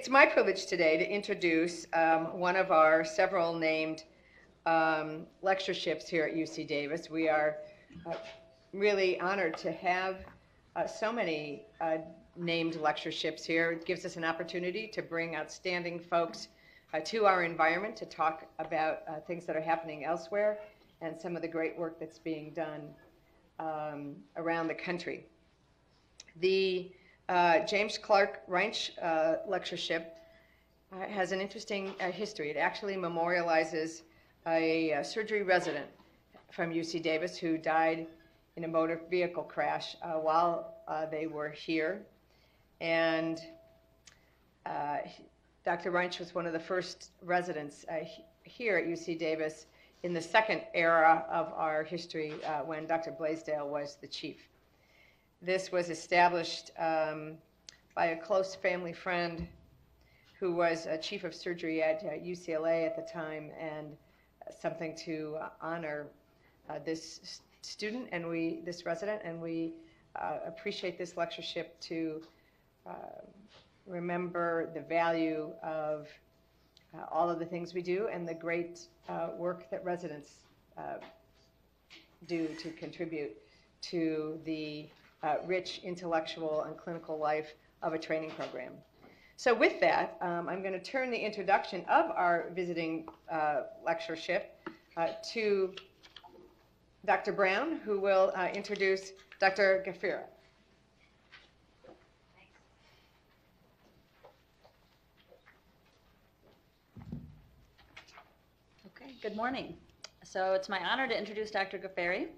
it's my privilege today to introduce um, one of our several named um, lectureships here at UC Davis. We are uh, really honored to have uh, so many uh, named lectureships here. It gives us an opportunity to bring outstanding folks uh, to our environment to talk about uh, things that are happening elsewhere and some of the great work that's being done um, around the country. The uh, James Clark Reinsch uh, lectureship uh, has an interesting uh, history. It actually memorializes a, a, surgery resident from UC Davis who died in a motor vehicle crash uh, while uh, they were here. And Dr. Reinsch was one of the first residents here at UC Davis in the second era of our history when Dr. Blaisdell was the chief. This was established um, by a close family friend who was a chief of surgery at uh, UCLA at the time, and something to uh, honor uh, this student and we, this resident, and we uh, appreciate this lectureship to uh, remember the value of uh, all of the things we do and the great work that residents do to contribute to the uh, rich intellectual and clinical life of a training program. So with that, um, I'm going to turn the introduction of our visiting uh, lectureship uh, to Dr. Brown, who will uh, introduce Dr. Ghaferi. Okay, good morning. So it's my honor to introduce Dr. Ghaferi.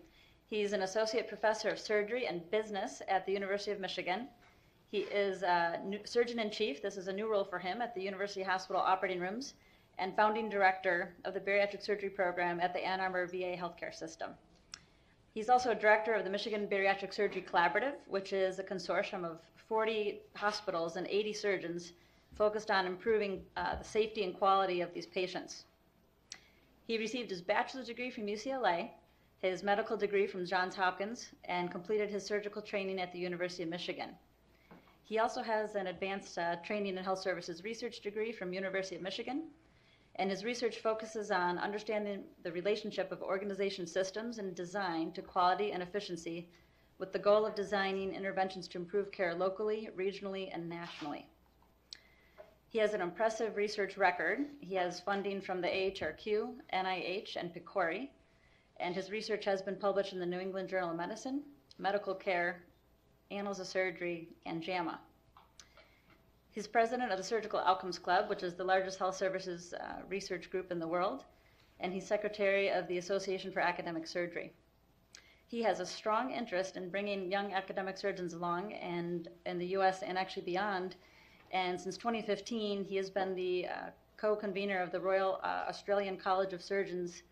He's an associate professor of surgery and business at the University of Michigan. He is a surgeon in chief. This is a new role for him at the University Hospital operating rooms and founding director of the bariatric surgery program at the Ann Arbor VA healthcare system. He's also a director of the Michigan Bariatric Surgery Collaborative, which is a consortium of 40 hospitals and 80 surgeons focused on improving uh, the safety and quality of these patients. He received his bachelor's degree from UCLA his medical degree from Johns Hopkins, and completed his surgical training at the University of Michigan. He also has an advanced uh, training in health services research degree from University of Michigan, and his research focuses on understanding the relationship of organization systems and design to quality and efficiency with the goal of designing interventions to improve care locally, regionally, and nationally. He has an impressive research record. He has funding from the AHRQ, NIH, and PCORI, and his research has been published in the New England Journal of Medicine, Medical Care, Annals of Surgery, and JAMA. He's president of the Surgical Outcomes Club, which is the largest health services uh, research group in the world, and he's secretary of the Association for Academic Surgery. He has a strong interest in bringing young academic surgeons along and in the US and actually beyond. And since 2015, he has been the uh, co-convener of the Royal uh, Australian College of Surgeons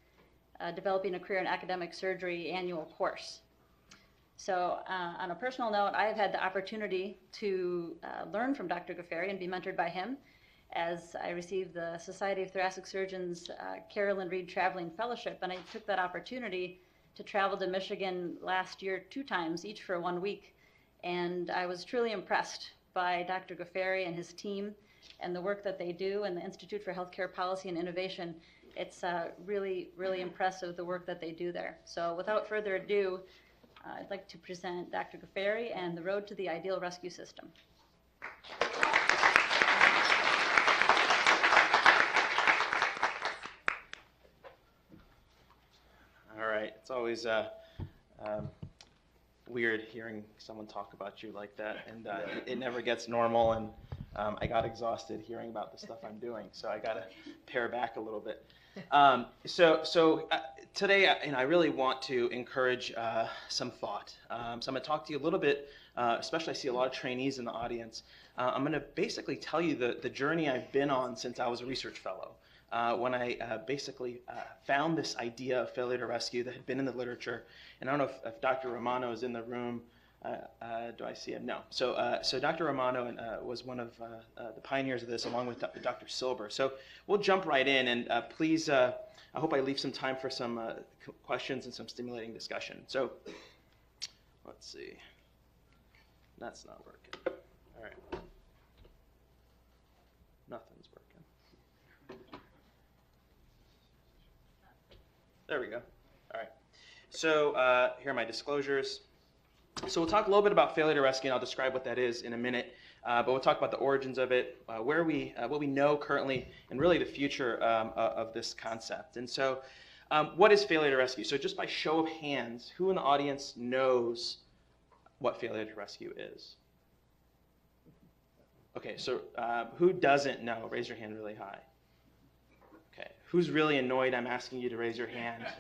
uh, developing a career in academic surgery annual course. So, uh, on a personal note, I have had the opportunity to uh, learn from Dr. Ghaferi and be mentored by him as I received the Society of Thoracic Surgeons uh, Carolyn Reed Traveling Fellowship. And I took that opportunity to travel to Michigan last year two times, each for one week. And I was truly impressed by Dr. Ghaferi and his team and the work that they do and the Institute for Healthcare Policy and Innovation it's uh, really, really impressive the work that they do there. So without further ado, uh, I'd like to present Dr. Ghaferi and the road to the ideal rescue system. All right, it's always uh, um, weird hearing someone talk about you like that, and uh, it, it never gets normal, and um, I got exhausted hearing about the stuff I'm doing, so I got to pare back a little bit. Um, so, so uh, today, uh, you know, I really want to encourage uh, some thought. Um, so I'm going to talk to you a little bit, uh, especially I see a lot of trainees in the audience. Uh, I'm going to basically tell you the, the journey I've been on since I was a research fellow. Uh, when I basically found this idea of failure to rescue that had been in the literature, and I don't know if, if Dr. Romano is in the room. Uh, uh, do I see him? No. So, uh, so Dr. Romano uh, was one of uh, uh, the pioneers of this, along with Dr. Silber. So, we'll jump right in, and please, I hope I leave some time for some questions and some stimulating discussion. So, let's see. That's not working. All right. Nothing's working. There we go. All right. So, here are my disclosures. So we'll talk a little bit about failure to rescue, and I'll describe what that is in a minute. Uh, but we'll talk about the origins of it, uh, where we, uh, what we know currently, and really the future um, of this concept. And so, um, what is failure to rescue? So just by show of hands, who in the audience knows what failure to rescue is? Okay, so uh, who doesn't know? Raise your hand really high. Who's really annoyed I'm asking you to raise your hand?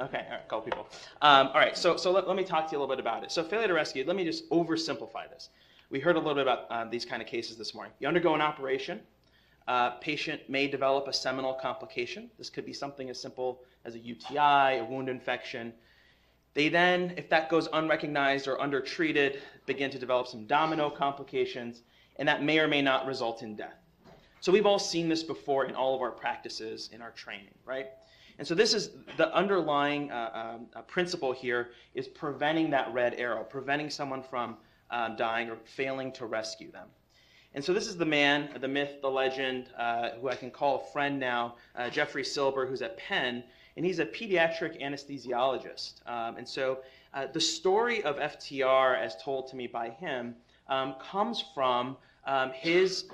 Okay, all right, a couple people. Um, all right, so, so let, let me talk to you a little bit about it. So failure to rescue, let me just oversimplify this. We heard a little bit about uh, these kind of cases this morning. You undergo an operation. Uh, patient may develop a seminal complication. This could be something as simple as a UTI, a wound infection. They then, if that goes unrecognized or undertreated, begin to develop some domino complications, and that may or may not result in death. So we've all seen this before in all of our practices in our training, right? And so this is the underlying uh, um, uh, principle here is preventing that red arrow, preventing someone from um, dying or failing to rescue them. And so this is the man, the myth, the legend, uh, who I can call a friend now, uh, Jeffrey Silber, who's at Penn, and he's a pediatric anesthesiologist. Um, and so uh, the story of FTR, as told to me by him, um, comes from um, his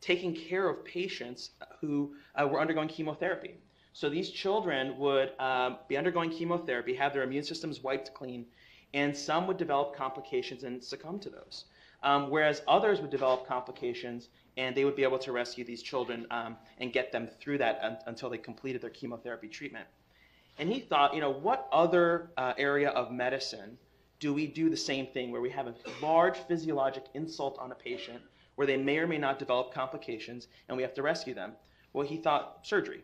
taking care of patients who uh, were undergoing chemotherapy. So these children would um, be undergoing chemotherapy, have their immune systems wiped clean, and some would develop complications and succumb to those. Um, whereas others would develop complications and they would be able to rescue these children um, and get them through that un- until they completed their chemotherapy treatment. And he thought, you know, what other uh, area of medicine do we do the same thing where we have a large physiologic insult on a patient where they may or may not develop complications and we have to rescue them? Well, he thought surgery.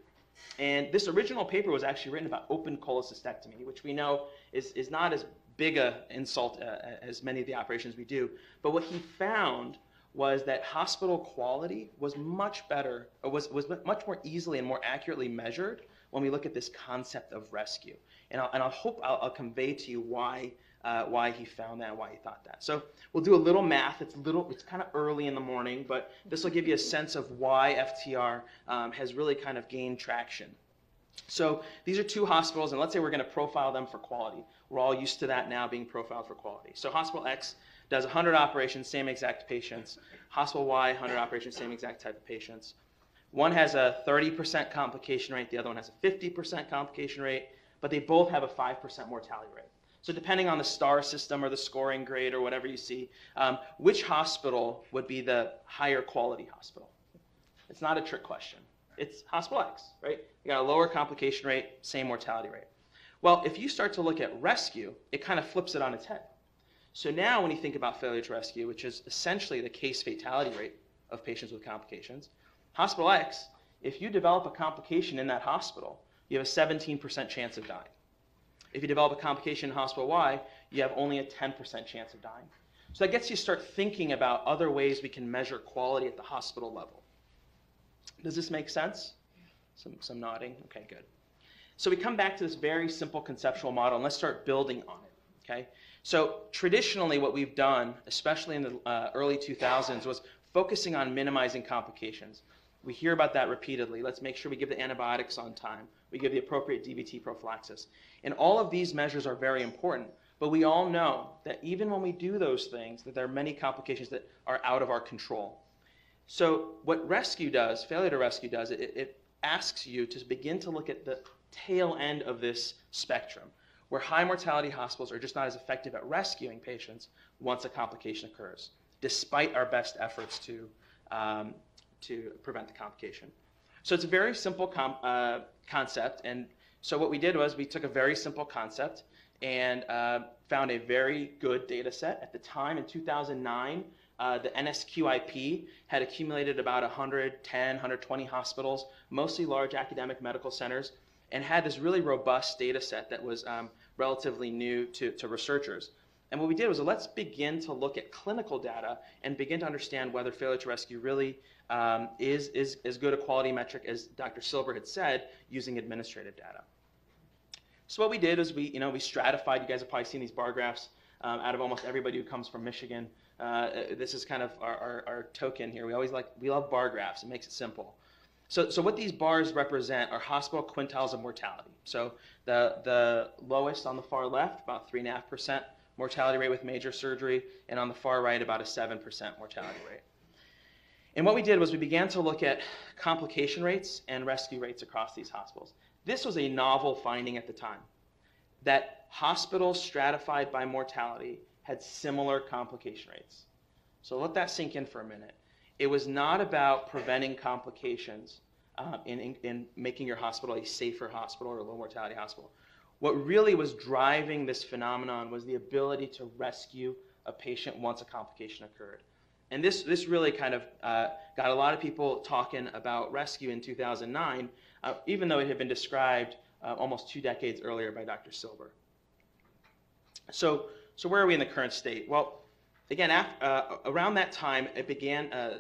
And this original paper was actually written about open cholecystectomy, which we know is, is not as big a insult uh, as many of the operations we do. But what he found was that hospital quality was much better, was, was much more easily and more accurately measured when we look at this concept of rescue. And I'll, and I'll hope I'll, I'll convey to you why, uh, why he found that, why he thought that. So we'll do a little math. It's little, it's kind of early in the morning, but this will give you a sense of why FTR um, has really kind of gained traction. So these are two hospitals, and let's say we're going to profile them for quality. We're all used to that now, being profiled for quality. So Hospital X does 100 operations, same exact patients. Hospital Y, 100 operations, same exact type of patients. One has a 30% complication rate, the other one has a 50% complication rate, but they both have a 5% mortality rate. So depending on the star system or the scoring grade or whatever you see, um, which hospital would be the higher quality hospital? It's not a trick question. It's hospital X, right? You got a lower complication rate, same mortality rate. Well, if you start to look at rescue, it kind of flips it on its head. So now when you think about failure to rescue, which is essentially the case fatality rate of patients with complications, hospital X, if you develop a complication in that hospital, you have a 17% chance of dying. If you develop a complication in hospital Y, you have only a 10% chance of dying. So that gets you to start thinking about other ways we can measure quality at the hospital level. Does this make sense? Some, some nodding? Okay, good. So we come back to this very simple conceptual model, and let's start building on it. Okay? So traditionally, what we've done, especially in the uh, early 2000s, was focusing on minimizing complications. We hear about that repeatedly. Let's make sure we give the antibiotics on time. We give the appropriate DVT prophylaxis. And all of these measures are very important. But we all know that even when we do those things, that there are many complications that are out of our control. So what rescue does, failure to rescue does, it, it asks you to begin to look at the tail end of this spectrum, where high mortality hospitals are just not as effective at rescuing patients once a complication occurs, despite our best efforts to, um, to prevent the complication. So it's a very simple com- uh, concept, and so what we did was we took a very simple concept and uh, found a very good data set. At the time, in 2009, uh, the NSQIP had accumulated about 110, 120 hospitals, mostly large academic medical centers, and had this really robust data set that was um, relatively new to, to researchers. And what we did was let's begin to look at clinical data and begin to understand whether failure to rescue really um, is, is as good a quality metric as Dr. Silber had said using administrative data. So what we did is we, you know, we stratified, you guys have probably seen these bar graphs um, out of almost everybody who comes from Michigan. Uh, this is kind of our, our, our, token here. We always like, we love bar graphs. It makes it simple. So, so what these bars represent are hospital quintiles of mortality. So the, the lowest on the far left, about 3.5% mortality rate with major surgery, and on the far right, about a 7% mortality rate. And what we did was we began to look at complication rates and rescue rates across these hospitals. This was a novel finding at the time that hospitals stratified by mortality had similar complication rates. So let that sink in for a minute. It was not about preventing complications um, in, in, in making your hospital a safer hospital or a low mortality hospital. What really was driving this phenomenon was the ability to rescue a patient once a complication occurred. And this, this really kind of uh, got a lot of people talking about rescue in 2009, uh, even though it had been described uh, almost two decades earlier by Dr. Silber. So, so where are we in the current state? Well, again, after, uh, around that time, it began. Uh,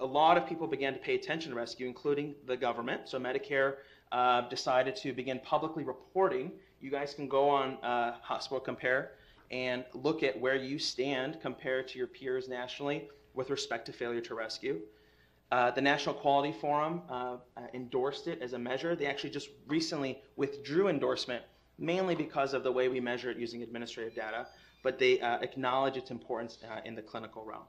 a lot of people began to pay attention to rescue, including the government. So Medicare uh, decided to begin publicly reporting. You guys can go on Hospital Compare and look at where you stand compared to your peers nationally with respect to failure to rescue. Uh, the National Quality Forum uh, uh, endorsed it as a measure. They actually just recently withdrew endorsement, mainly because of the way we measure it using administrative data, but they uh, acknowledge its importance uh, in the clinical realm.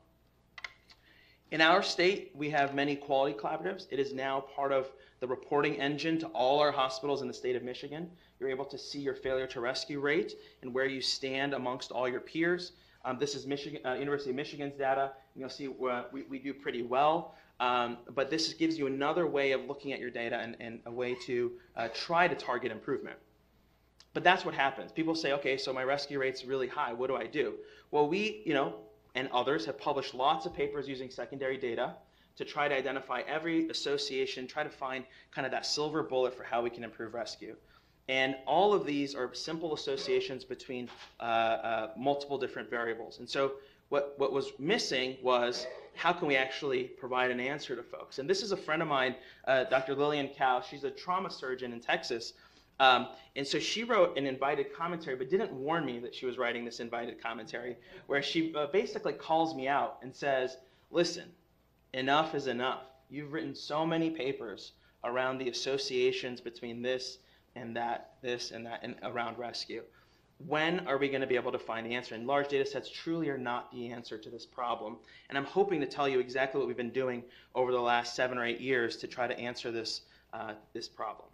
In our state, we have many quality collaboratives. It is now part of the reporting engine to all our hospitals in the state of Michigan. You're able to see your failure to rescue rate and where you stand amongst all your peers. Um, this is Michigan, uh, University of Michigan's data. and You'll see we, we do pretty well. Um, but this gives you another way of looking at your data and, and a way to uh, try to target improvement. But that's what happens. People say, okay, so my rescue rate's really high. What do I do? Well, we, you know, and others have published lots of papers using secondary data to try to identify every association, try to find kind of that silver bullet for how we can improve rescue. And all of these are simple associations between uh, uh, multiple different variables. And so what, what was missing was how can we actually provide an answer to folks? And this is a friend of mine, uh, Dr. Lillian Kao. She's a trauma surgeon in Texas. Um, and so she wrote an invited commentary, but didn't warn me that she was writing this invited commentary, where she uh, basically calls me out and says, Listen, enough is enough. You've written so many papers around the associations between this and that, this and that, and around rescue. When are we going to be able to find the answer? And large data sets truly are not the answer to this problem. And I'm hoping to tell you exactly what we've been doing over the last seven or eight years to try to answer this, uh, this problem.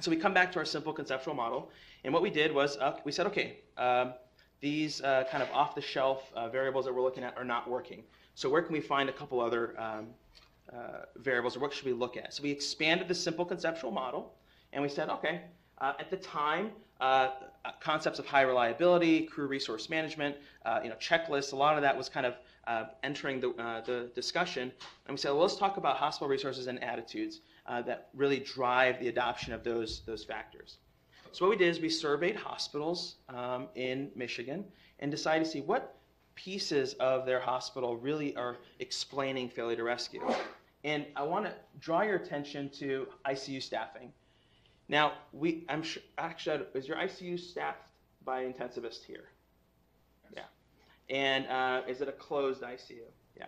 So we come back to our simple conceptual model. And what we did was uh, we said, okay, um, these uh, kind of off the shelf uh, variables that we're looking at are not working. So where can we find a couple other um, uh, variables or what should we look at? So we expanded the simple conceptual model and we said, okay, uh, at the time, uh, concepts of high reliability, crew resource management, uh, you know, checklists, a lot of that was kind of uh, entering the, uh, the discussion. And we said, well, let's talk about hospital resources and attitudes uh, that really drive the adoption of those, those factors. So what we did is we surveyed hospitals um, in Michigan and decided to see what pieces of their hospital really are explaining failure to rescue. And I want to draw your attention to ICU staffing. Now, we, I'm sure, actually, is your ICU staffed by intensivists here? Yeah. And uh, is it a closed ICU? Yeah.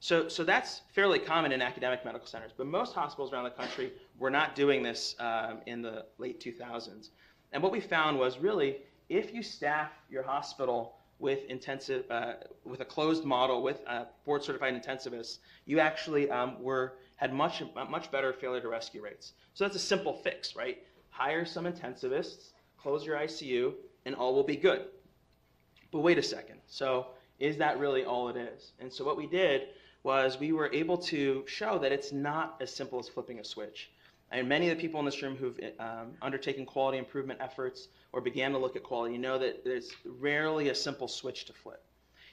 So, so that's fairly common in academic medical centers, but most hospitals around the country were not doing this um, in the late 2000s. And what we found was really, if you staff your hospital with intensive, uh, with a closed model with uh, board certified intensivists, you actually um, were had much much better failure to rescue rates. So that's a simple fix, right? Hire some intensivists, close your ICU, and all will be good. But wait a second. So is that really all it is? And so what we did was we were able to show that it's not as simple as flipping a switch. And many of the people in this room who've um, undertaken quality improvement efforts or began to look at quality know that there's rarely a simple switch to flip.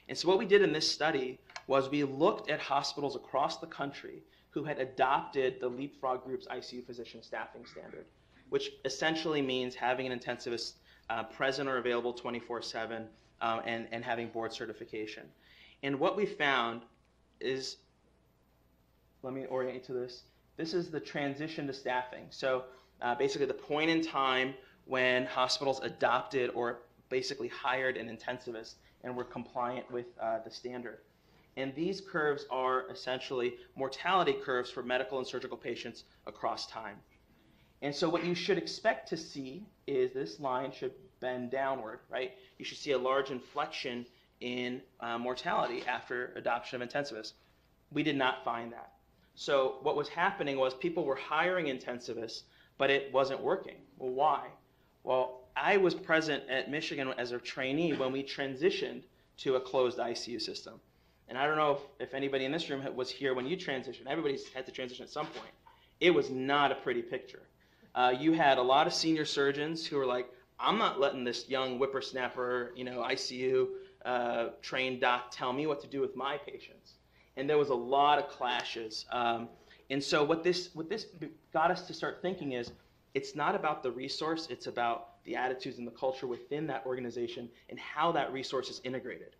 And so what we did in this study was we looked at hospitals across the country who had adopted the Leapfrog Group's ICU physician staffing standard, which essentially means having an intensivist uh, present or available 24 7 um, and, and having board certification. And what we found is let me orient you to this. This is the transition to staffing. So uh, basically, the point in time when hospitals adopted or basically hired an intensivist and were compliant with uh, the standard. And these curves are essentially mortality curves for medical and surgical patients across time. And so what you should expect to see is this line should bend downward, right? You should see a large inflection in uh, mortality after adoption of intensivists. We did not find that. So what was happening was people were hiring intensivists, but it wasn't working. Well, why? Well, I was present at Michigan as a trainee when we transitioned to a closed ICU system. And I don't know if, if anybody in this room was here when you transitioned. Everybody's had to transition at some point. It was not a pretty picture. Uh, you had a lot of senior surgeons who were like, I'm not letting this young whippersnapper, you know, ICU uh, trained doc tell me what to do with my patients. And there was a lot of clashes. Um, and so what this what this got us to start thinking is, it's not about the resource; it's about the attitudes and the culture within that organization and how that resource is integrated.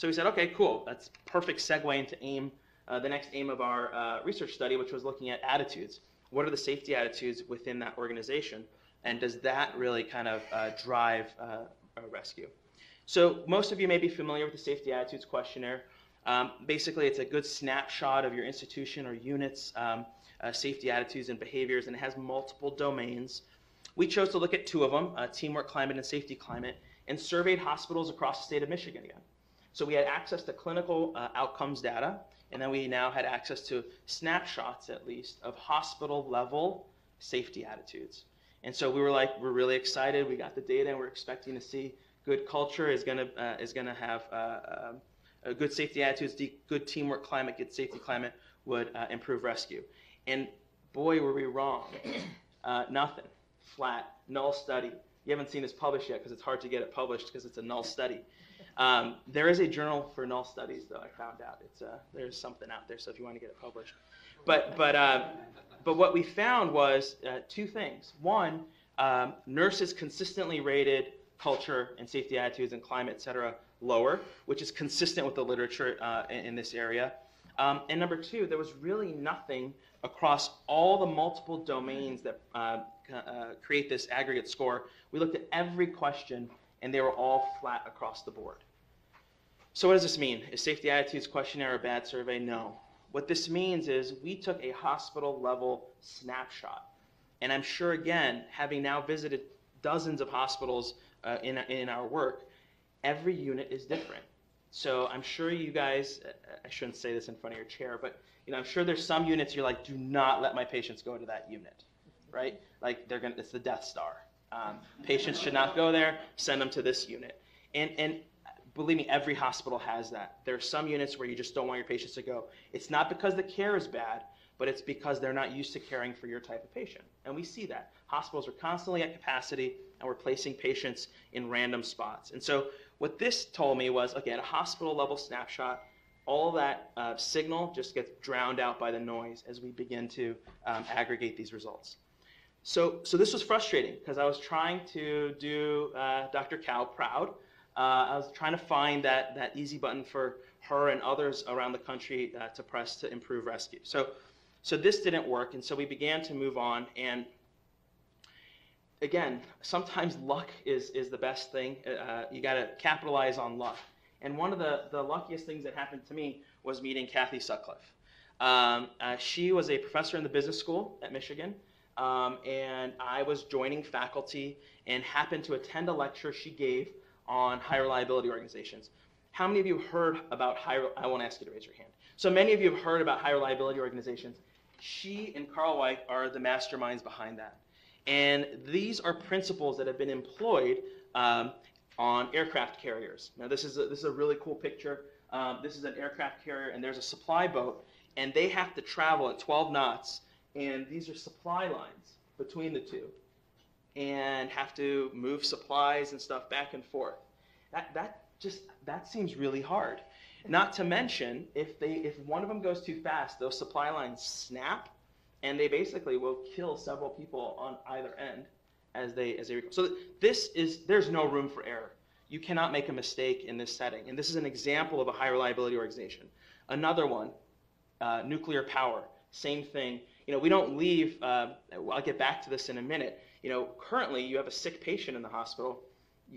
So we said, okay, cool. That's perfect segue into aim, uh, the next aim of our uh, research study, which was looking at attitudes. What are the safety attitudes within that organization? And does that really kind of uh, drive uh, a rescue? So most of you may be familiar with the Safety Attitudes Questionnaire. Um, basically, it's a good snapshot of your institution or unit's um, uh, safety attitudes and behaviors, and it has multiple domains. We chose to look at two of them, uh, teamwork climate and safety climate, and surveyed hospitals across the state of Michigan again. So we had access to clinical uh, outcomes data, and then we now had access to snapshots, at least, of hospital level safety attitudes. And so we were like, we're really excited. We got the data, and we're expecting to see good culture is going to uh, is to have uh, uh, good safety attitudes, good teamwork climate, good safety climate would uh, improve rescue. And boy, were we wrong. Uh, nothing. Flat. Null study. You haven't seen this published yet because it's hard to get it published because it's a null study. Um, there is a journal for null studies, though. I found out it's uh, there's something out there. So if you want to get it published, but but but what we found was two things. One, um, nurses consistently rated culture and safety attitudes and climate, et cetera, lower, which is consistent with the literature uh, in, in, this area. Um, and number two, there was really nothing across all the multiple domains that uh, uh, create this aggregate score. We looked at every question, and they were all flat across the board. So what does this mean? Is safety attitudes questionnaire a bad survey? No. What this means is we took a hospital level snapshot. And I'm sure, again, having now visited dozens of hospitals uh, in, in our work, every unit is different. So I'm sure you guys, I shouldn't say this in front of your chair, but you know, I'm sure there's some units you're like, do not let my patients go to that unit, right? Like they're gonna, it's the Death Star. Um, patients should not go there. Send them to this unit. And and believe me, every hospital has that. There are some units where you just don't want your patients to go. It's not because the care is bad, but it's because they're not used to caring for your type of patient. And we see that. Hospitals are constantly at capacity and we're placing patients in random spots. And so what this told me was, at a hospital level snapshot, all that uh, signal just gets drowned out by the noise as we begin to um, aggregate these results. So, so this was frustrating because I was trying to do uh, Dr. Kao proud. Uh, I was trying to find that, that easy button for her and others around the country uh, to press to improve rescue. So, so this didn't work, and so we began to move on. And again, sometimes luck is, is the best thing. Uh, you got to capitalize on luck. And one of the, the luckiest things that happened to me was meeting Kathy Sutcliffe. Um, uh, she was a professor in the business school at Michigan, um, and I was joining faculty and happened to attend a lecture she gave on high reliability organizations. How many of you heard about high, I won't ask you to raise your hand. So many of you have heard about high reliability organizations. She and Karl Weick are the masterminds behind that. And these are principles that have been employed um, on aircraft carriers. Now, this is a, this is a really cool picture. Um, this is an aircraft carrier, and there's a supply boat, and they have to travel at 12 knots, and these are supply lines between the two, and have to move supplies and stuff back and forth. That, that just that seems really hard. Not to mention, if they if one of them goes too fast, those supply lines snap and they basically will kill several people on either end as they as they so this is there's no room for error you cannot make a mistake in this setting and this is an example of a high reliability organization another one uh, nuclear power same thing you know we don't leave uh, i'll get back to this in a minute you know currently you have a sick patient in the hospital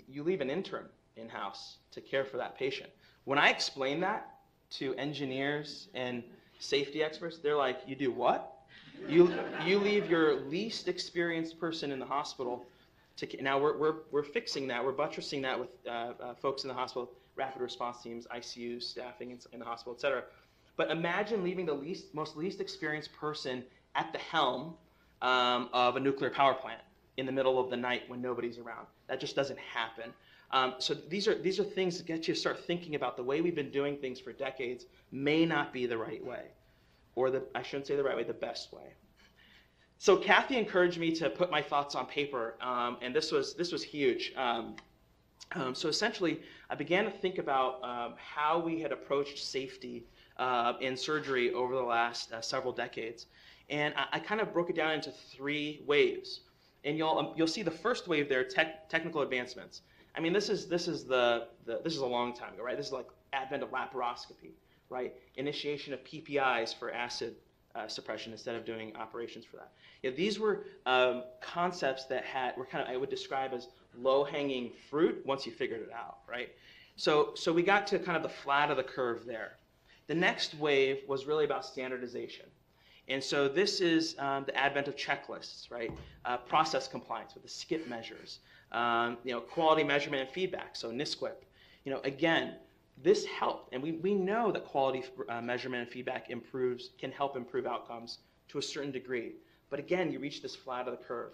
you leave an intern in house to care for that patient when i explain that to engineers and safety experts, they're like, you do what? You, you leave your least experienced person in the hospital to, now we're, we're, we're fixing that, we're buttressing that with uh, uh, folks in the hospital, rapid response teams, ICU staffing in, in the hospital, et cetera. But imagine leaving the least, most least experienced person at the helm um, of a nuclear power plant in the middle of the night when nobody's around. That just doesn't happen. Um, so these are these are things that get you to start thinking about the way we've been doing things for decades may not be the right way, or the I shouldn't say the right way, the best way. So Kathy encouraged me to put my thoughts on paper, um, and this was this was huge. Um, um, so essentially, I began to think about um, how we had approached safety uh, in surgery over the last uh, several decades, and I, I kind of broke it down into three waves. And you'll um, you'll see the first wave there, tech, technical advancements. I mean, this is this is the, the this is a long time ago, right? This is like advent of laparoscopy, right? Initiation of PPIs for acid uh, suppression instead of doing operations for that. Yeah, these were um, concepts that had were kind of I would describe as low-hanging fruit once you figured it out, right? So so we got to kind of the flat of the curve there. The next wave was really about standardization. And so this is um, the advent of checklists, right? Uh, process compliance with the SCIP measures, um, you know, quality measurement and feedback, so NSQIP. You know, again, this helped, and we, we know that quality uh, measurement and feedback improves, can help improve outcomes to a certain degree. But again, you reach this flat of the curve.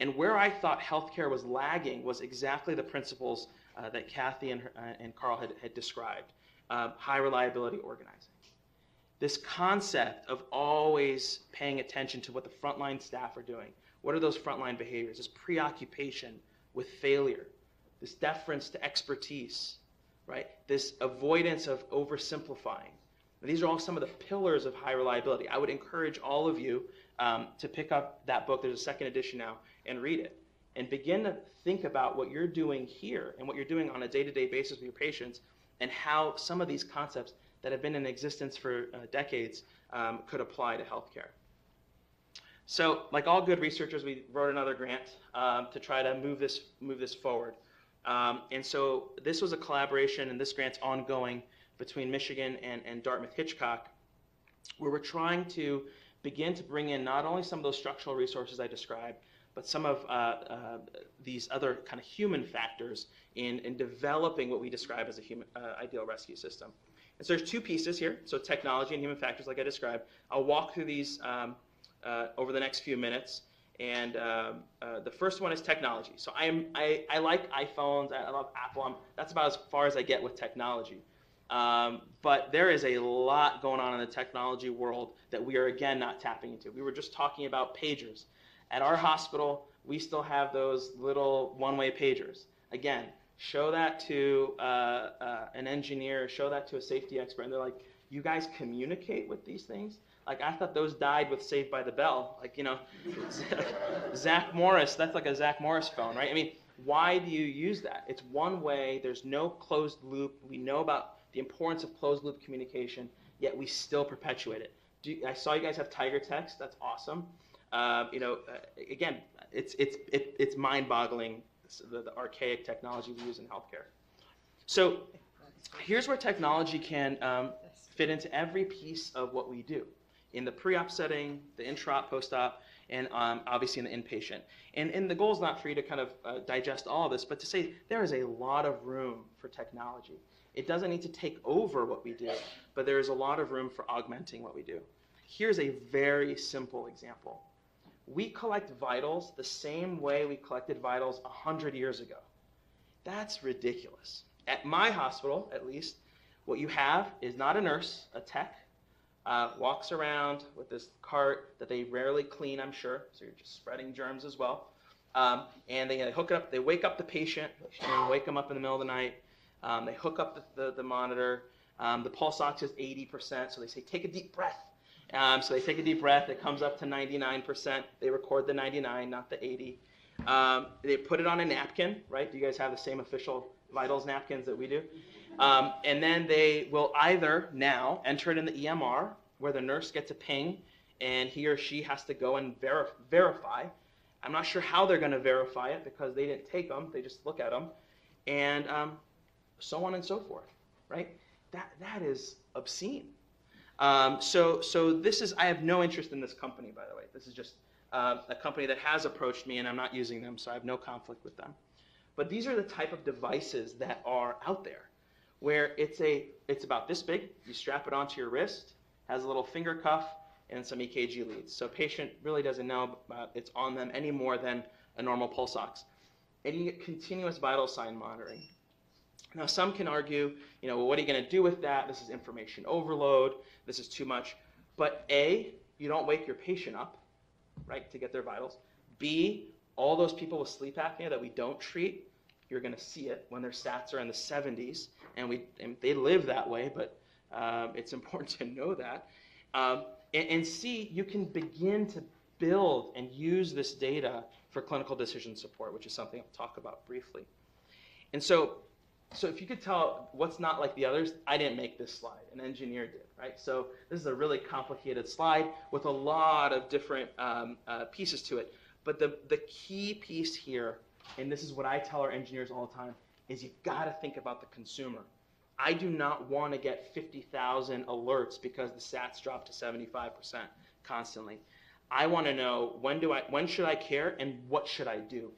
And where I thought healthcare was lagging was exactly the principles uh, that Kathy and, her, uh, and Karl had, had described uh, high reliability organizing this concept of always paying attention to what the frontline staff are doing. What are those frontline behaviors? This preoccupation with failure, this deference to expertise, right? This avoidance of oversimplifying. These are all some of the pillars of high reliability. I would encourage all of you um, to pick up that book. There's a second edition now and read it and begin to think about what you're doing here and what you're doing on a day-to-day basis with your patients and how some of these concepts that have been in existence for uh, decades um, could apply to healthcare. So, like all good researchers, we wrote another grant um, to try to move this move this forward. Um, and so, this was a collaboration, and this grant's ongoing between Michigan and, and Dartmouth Hitchcock, where we're trying to begin to bring in not only some of those structural resources I described, but some of uh, uh, these other kind of human factors in, in developing what we describe as a human uh, ideal rescue system. And so there's two pieces here, so technology and human factors like I described. I'll walk through these um, uh, over the next few minutes. And um, uh, the first one is technology. So I, am, I, I like iPhones, I love Apple. I'm, that's about as far as I get with technology. Um, but there is a lot going on in the technology world that we are, again, not tapping into. We were just talking about pagers. At our hospital, we still have those little one way pagers. Again, show that to uh, uh, an engineer, show that to a safety expert, and they're like, you guys communicate with these things? Like, I thought those died with Saved by the Bell. Like, you know, Zach Morris, that's like a Zach Morris phone, right? I mean, why do you use that? It's one way, there's no closed loop. We know about the importance of closed loop communication, yet we still perpetuate it. Do, I saw you guys have TigerText, that's awesome. Uh, you know, uh, again, it's, it's, it, it's mind boggling the, the archaic technology we use in healthcare. So here's where technology can um, fit into every piece of what we do in the pre-op setting, the intra-op, post-op, and um, obviously in the inpatient. And, and the goal is not for you to kind of uh, digest all of this, but to say there is a lot of room for technology. It doesn't need to take over what we do, but there is a lot of room for augmenting what we do. Here's a very simple example we collect vitals the same way we collected vitals 100 years ago. That's ridiculous. At my hospital, at least, what you have is not a nurse, a tech, uh, walks around with this cart that they rarely clean, I'm sure, so you're just spreading germs as well. Um, and they hook it up, they wake up the patient, they wake them up in the middle of the night, um, they hook up the, the, the monitor, um, the pulse ox is 80%, so they say, take a deep breath. Um, so they take a deep breath. It comes up to 99%. They record the 99, not the 80. Um, they put it on a napkin, right? Do you guys have the same official vitals napkins that we do? Um, and then they will either now enter it in the EMR, where the nurse gets a ping, and he or she has to go and ver- verify. I'm not sure how they're going to verify it because they didn't take them; they just look at them, and um, so on and so forth, right? That that is obscene. Um, so, so this is, I have no interest in this company, by the way. This is just uh, a company that has approached me and I'm not using them, so I have no conflict with them. But these are the type of devices that are out there where it's a it's about this big. You strap it onto your wrist, has a little finger cuff and some EKG leads. So patient really doesn't know about it's on them any more than a normal pulse ox. And you get continuous vital sign monitoring. Now some can argue, you know, well, what are you going to do with that? This is information overload. This is too much. But A, you don't wake your patient up, right, to get their vitals. B, all those people with sleep apnea that we don't treat, you're going to see it when their stats are in the 70s, and we and they live that way. But um, it's important to know that. Um, and, and C, you can begin to build and use this data for clinical decision support, which is something I'll talk about briefly. And so, so if you could tell what's not like the others, I didn't make this slide, an engineer did, right? So this is a really complicated slide with a lot of different um, uh, pieces to it. But the, the key piece here, and this is what I tell our engineers all the time, is you've got to think about the consumer. I do not want to get 50,000 alerts because the stats drop to 75% constantly. I want to know when do I when should I care and what should I do,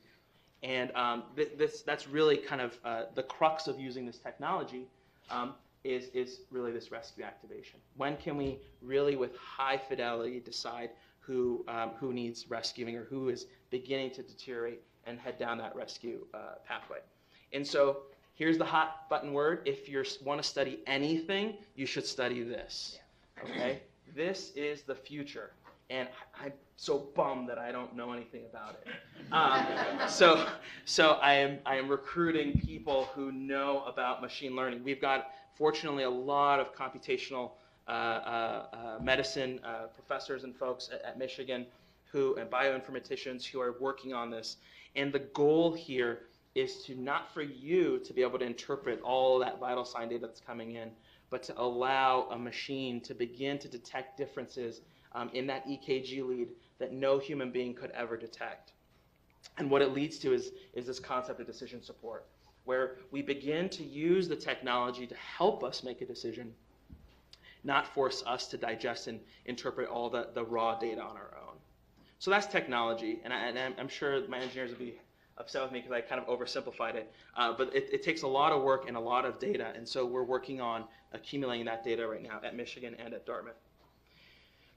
and um, th- this that's really kind of uh, the crux of using this technology um, is is really this rescue activation. When can we really with high fidelity decide who um, who needs rescuing or who is beginning to deteriorate and head down that rescue uh, pathway, and so here's the hot button word. If you want to study anything, you should study this. Okay? This is the future. And I'm so bummed that I don't know anything about it. Um, so, so I am I am recruiting people who know about machine learning. We've got fortunately a lot of computational uh, uh, uh, medicine uh, professors and folks at, at Michigan who and bioinformaticians who are working on this. And the goal here is to not for you to be able to interpret all that vital sign data that's coming in, but to allow a machine to begin to detect differences um, in that EKG lead that no human being could ever detect. And what it leads to is, is this concept of decision support, where we begin to use the technology to help us make a decision, not force us to digest and interpret all the, the raw data on our own. So that's technology, and, I, I'm sure my engineers would be upset with me because I kind of oversimplified it. Uh, but it, it, takes a lot of work and a lot of data, and so we're working on accumulating that data right now at Michigan and at Dartmouth.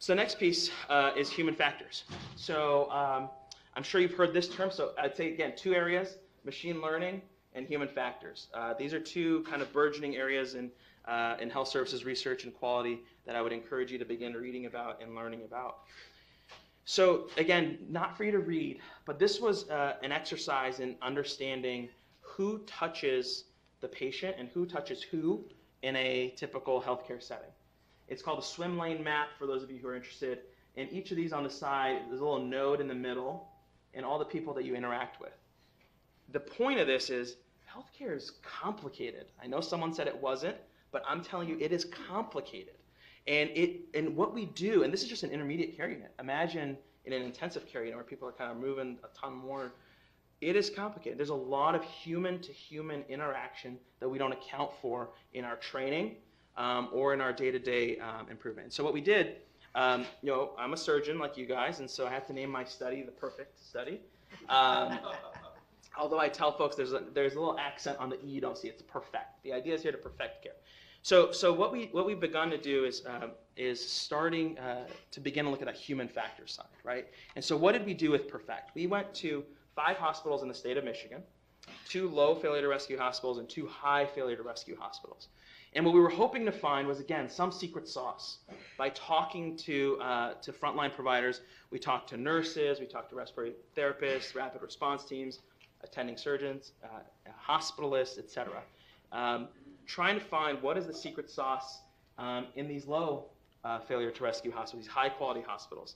So the next piece uh, is human factors. So um, I'm sure you've heard this term. So I'd say again, two areas: machine learning and human factors. Uh, these are two kind of burgeoning areas in uh, in health services research and quality that I would encourage you to begin reading about and learning about. So again, not for you to read, but this was uh, an exercise in understanding who touches the patient and who touches who in a typical healthcare setting. It's called a swim lane map for those of you who are interested. And each of these on the side, there's a little node in the middle and all the people that you interact with. The point of this is healthcare is complicated. I know someone said it wasn't, but I'm telling you, it is complicated. And it and what we do, and this is just an intermediate care unit. Imagine in an intensive care unit where people are kind of moving a ton more. It is complicated. There's a lot of human to human interaction that we don't account for in our training um, or in our day-to-day um, improvement. So what we did, um, you know, I'm a surgeon like you guys, and so I had to name my study the perfect study. Um, although I tell folks there's a, there's a little accent on the E you don't see. It's perfect. The idea is here to perfect care. So, so what we what we've begun to do is um, is starting uh, to begin to look at that human factor side, right? And so, what did we do with Perfect? We went to five hospitals in the state of Michigan, two low failure to rescue hospitals, and two high failure to rescue hospitals. And what we were hoping to find was again some secret sauce. By talking to uh, to frontline providers, we talked to nurses, we talked to respiratory therapists, rapid response teams, attending surgeons, uh, hospitalists, etc. Um, trying to find what is the secret sauce um, in these low uh, failure to rescue hospitals, these high quality hospitals.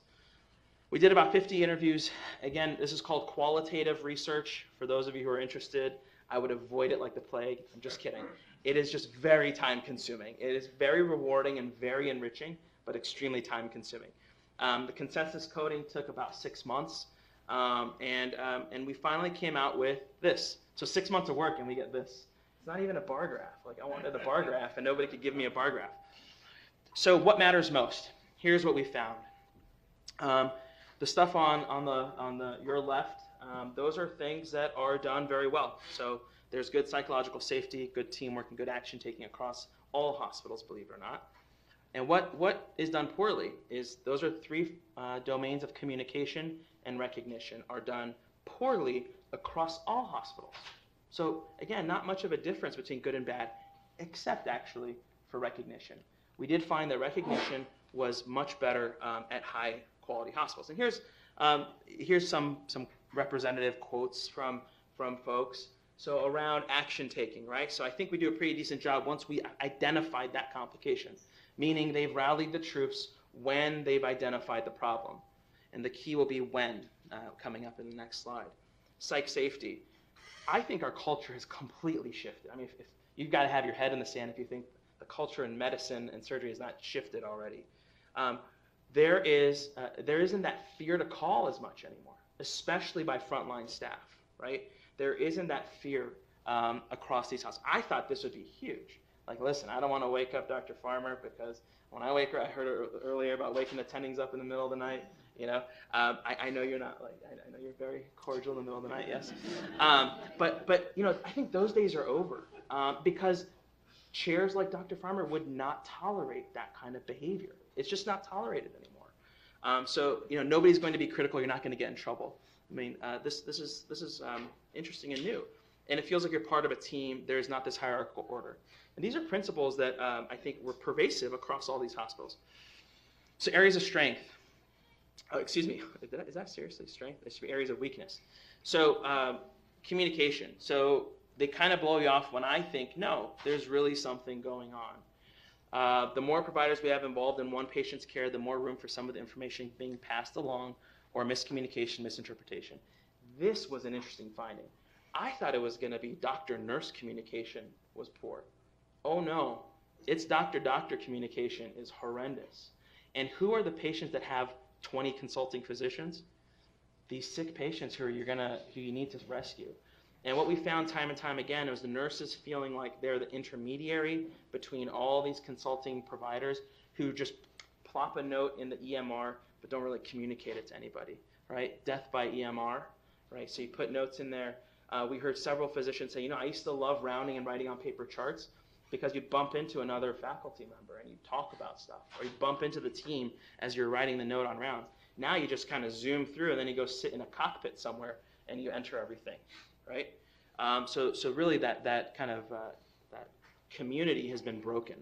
We did about 50 interviews. Again, this is called qualitative research. For those of you who are interested, I would avoid it like the plague. I'm just kidding. It is just very time consuming. It is very rewarding and very enriching, but extremely time consuming. Um, the consensus coding took about six months, um, and, um, and we finally came out with this. So six months of work, and we get this. It's not even a bar graph. Like I wanted a bar graph, and nobody could give me a bar graph. So, what matters most? Here's what we found. Um, the stuff on, on, the, on the, your left, um, those are things that are done very well. So, there's good psychological safety, good teamwork, and good action taking across all hospitals, believe it or not. And what, what is done poorly is those are three uh, domains of communication and recognition are done poorly across all hospitals. So again, not much of a difference between good and bad, except actually for recognition. We did find that recognition was much better um, at high quality hospitals. And here's, um, here's some, some representative quotes from, from folks. So around action taking, right? So I think we do a pretty decent job once we identified that complication, meaning they've rallied the troops when they've identified the problem. And the key will be when, uh, coming up in the next slide. Psych safety. I think our culture has completely shifted. I mean, if, if you've got to have your head in the sand if you think the culture in medicine and surgery has not shifted already. Um, there is uh, there isn't that fear to call as much anymore, especially by frontline staff, right? There isn't that fear um, across these houses. I thought this would be huge. Like, listen, I don't want to wake up Dr. Farmer because when I wake her, I heard earlier about waking attendings up in the middle of the night. You know, um, I, I, know you're not like I, I, know you're very cordial in the middle of the night. Yes, um, but but you know, I think those days are over um, because chairs like Dr. Farmer would not tolerate that kind of behavior. It's just not tolerated anymore. Um, so you know, nobody's going to be critical. You're not going to get in trouble. I mean, uh, this this is this is um, interesting and new, and it feels like you're part of a team. There is not this hierarchical order, and these are principles that um, I think were pervasive across all these hospitals. So areas of strength. Oh, excuse me, is that seriously strength? It should be areas of weakness. So um, communication. So they kind of blow you off when I think no, there's really something going on. Uh, the more providers we have involved in one patient's care, the more room for some of the information being passed along or miscommunication, misinterpretation. This was an interesting finding. I thought it was going to be doctor nurse communication was poor. Oh no, it's doctor doctor communication is horrendous. And who are the patients that have 20 consulting physicians? These sick patients who you're gonna who you need to rescue. And what we found time and time again was the nurses feeling like they're the intermediary between all these consulting providers who just plop a note in the EMR but don't really communicate it to anybody, right? Death by EMR, right? So you put notes in there. Uh, we heard several physicians say, you know, I used to love rounding and writing on paper charts because you bump into another faculty member and you talk about stuff, or you bump into the team as you're writing the note on rounds. Now you just kind of zoom through and then you go sit in a cockpit somewhere and you enter everything, right? Um, so, so really that, that kind of uh, that community has been broken.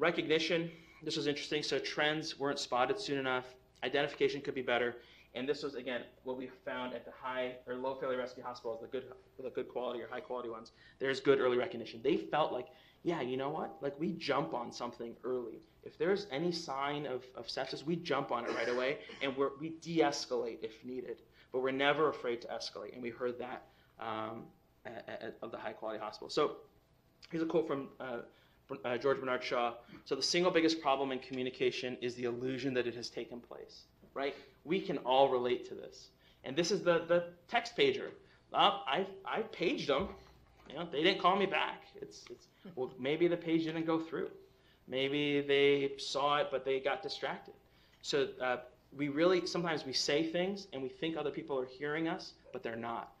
Recognition, this was interesting. So trends weren't spotted soon enough. Identification could be better. And this was again what we found at the high or low failure rescue hospitals, the good, the good quality or high quality ones. There's good early recognition. They felt like, yeah, you know what? Like we jump on something early. If there's any sign of, of sepsis, we jump on it right away, and we're, we de-escalate if needed. But we're never afraid to escalate, and we heard that um, at, at, of the high quality hospital. So here's a quote from uh, uh, George Bernard Shaw. So the single biggest problem in communication is the illusion that it has taken place, right? We can all relate to this. And this is the, the text pager. Uh, I, I paged them. You know, they didn't call me back. It's, it's, well, maybe the page didn't go through. Maybe they saw it, but they got distracted. So uh, we really, sometimes we say things and we think other people are hearing us, but they're not.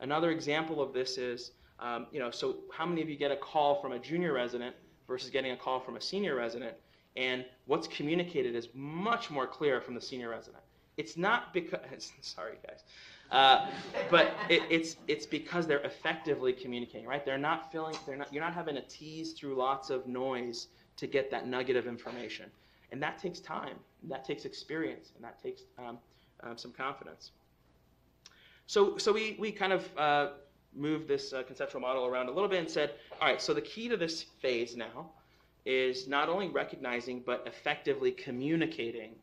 Another example of this is, um, you know, so how many of you get a call from a junior resident versus getting a call from a senior resident. And what's communicated is much more clear from the senior resident. It's not because, sorry guys, uh, but it, it's it's because they're effectively communicating, right? They're not feeling, they're not, you're not having to tease through lots of noise to get that nugget of information, and that takes time, that takes experience, and that takes um, um, some confidence. So so we we kind of uh, moved this uh, conceptual model around a little bit and said, all right, so the key to this phase now is not only recognizing but effectively communicating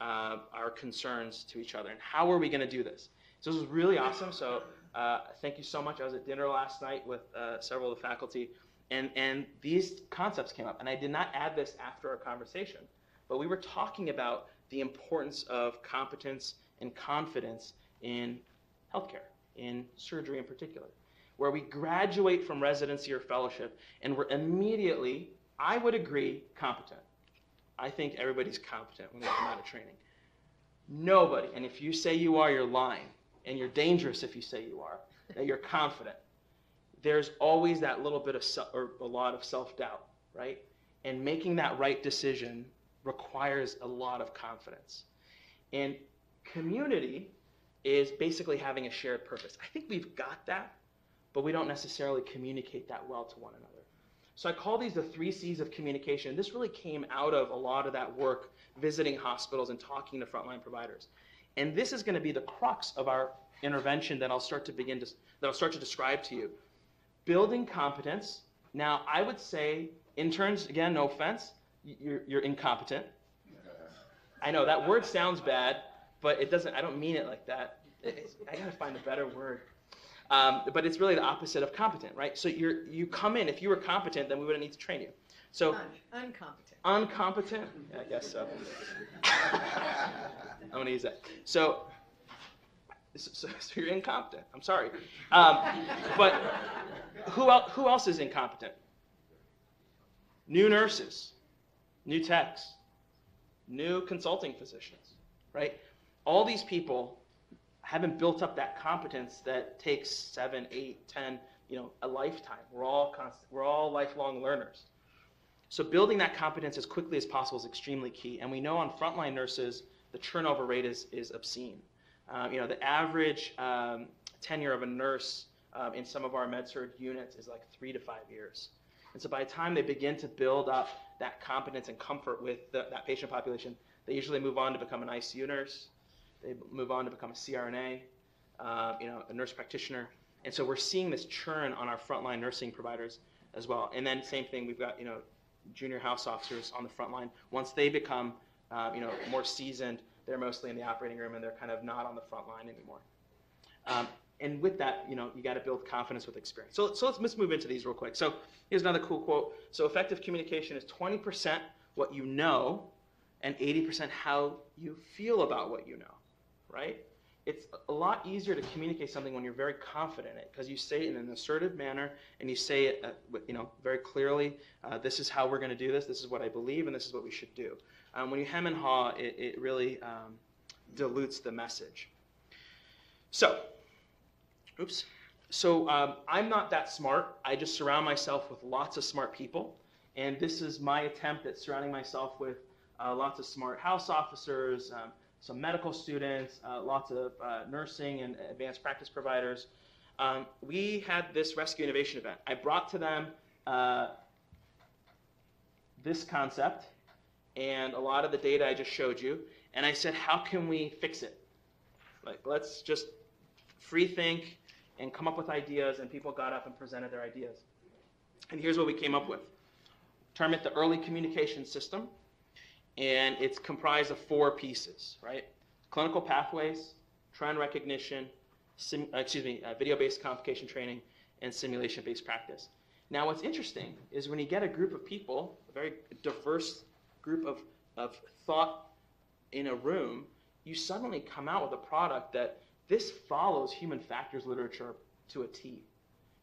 uh, our concerns to each other. And how are we going to do this? So this was really awesome. So uh, thank you so much. I was at dinner last night with uh, several of the faculty, and, and these concepts came up. And I did not add this after our conversation, but we were talking about the importance of competence and confidence in healthcare in surgery in particular, where we graduate from residency or fellowship and we're immediately, I would agree, competent. I think everybody's competent when they come out of training. Nobody, and if you say you are, you're lying. And you're dangerous if you say you are, that you're confident. There's always that little bit of, self, or a lot of self doubt, right? And making that right decision requires a lot of confidence. And community is basically having a shared purpose. I think we've got that, but we don't necessarily communicate that well to one another. So I call these the three C's of communication. This really came out of a lot of that work visiting hospitals and talking to frontline providers. And this is going to be the crux of our intervention that I'll start to begin to that I'll start to describe to you. Building competence. Now, I would say interns, again, no offense, you're, you're incompetent. I know that word sounds bad, but it doesn't. I don't mean it like that. I gotta find a better word. Um, but it's really the opposite of competent, right? So you're you come in. If you were competent, then we wouldn't need to train you. So Un- Uncompetent. uncompetent. Yeah, I guess so. I'm gonna use that. So. So, so you're incompetent. I'm sorry, um, but who else, who else is incompetent? New nurses, new techs, new consulting physicians, right? All these people haven't built up that competence that takes seven, eight, ten, you know, a lifetime. We're all constant, we're all lifelong learners. So building that competence as quickly as possible is extremely key. And we know on frontline nurses, the turnover rate is, is obscene. Um, you know, the average um, tenure of a nurse um, in some of our med-surg units is like three to five years. And so by the time they begin to build up that competence and comfort with the, that patient population, they usually move on to become an ICU nurse. They move on to become a CRNA, uh, you know, a nurse practitioner. And so we're seeing this churn on our frontline nursing providers as well. And then same thing, we've got, you know, junior house officers on the front line. Once they become, uh, you know, more seasoned, they're mostly in the operating room and they're kind of not on the front line anymore. Um, and with that, you know, you got to build confidence with experience. So, so let's, let's move into these real quick. So here's another cool quote. So effective communication is 20% what you know and 80% how you feel about what you know, right? It's a lot easier to communicate something when you're very confident in it because you say it in an assertive manner and you say it, uh, you know, very clearly. Uh, this is how we're going to do this. This is what I believe, and this is what we should do. Um, when you hem and haw, it, it really um, dilutes the message. So, oops. So um, I'm not that smart. I just surround myself with lots of smart people, and this is my attempt at surrounding myself with uh, lots of smart house officers, um, some medical students, uh, lots of uh, nursing and advanced practice providers. Um, we had this rescue innovation event. I brought to them uh, this concept and a lot of the data I just showed you, and I said, how can we fix it? Like, let's just free think and come up with ideas, and people got up and presented their ideas. And here's what we came up with. Term it the early communication system, and it's comprised of four pieces, right? Clinical pathways, trend recognition, sim, uh, excuse me, uh, video-based complication training, and simulation-based practice. Now, what's interesting is when you get a group of people, a very diverse group of, of thought in a room, you suddenly come out with a product that this follows human factors literature to a T.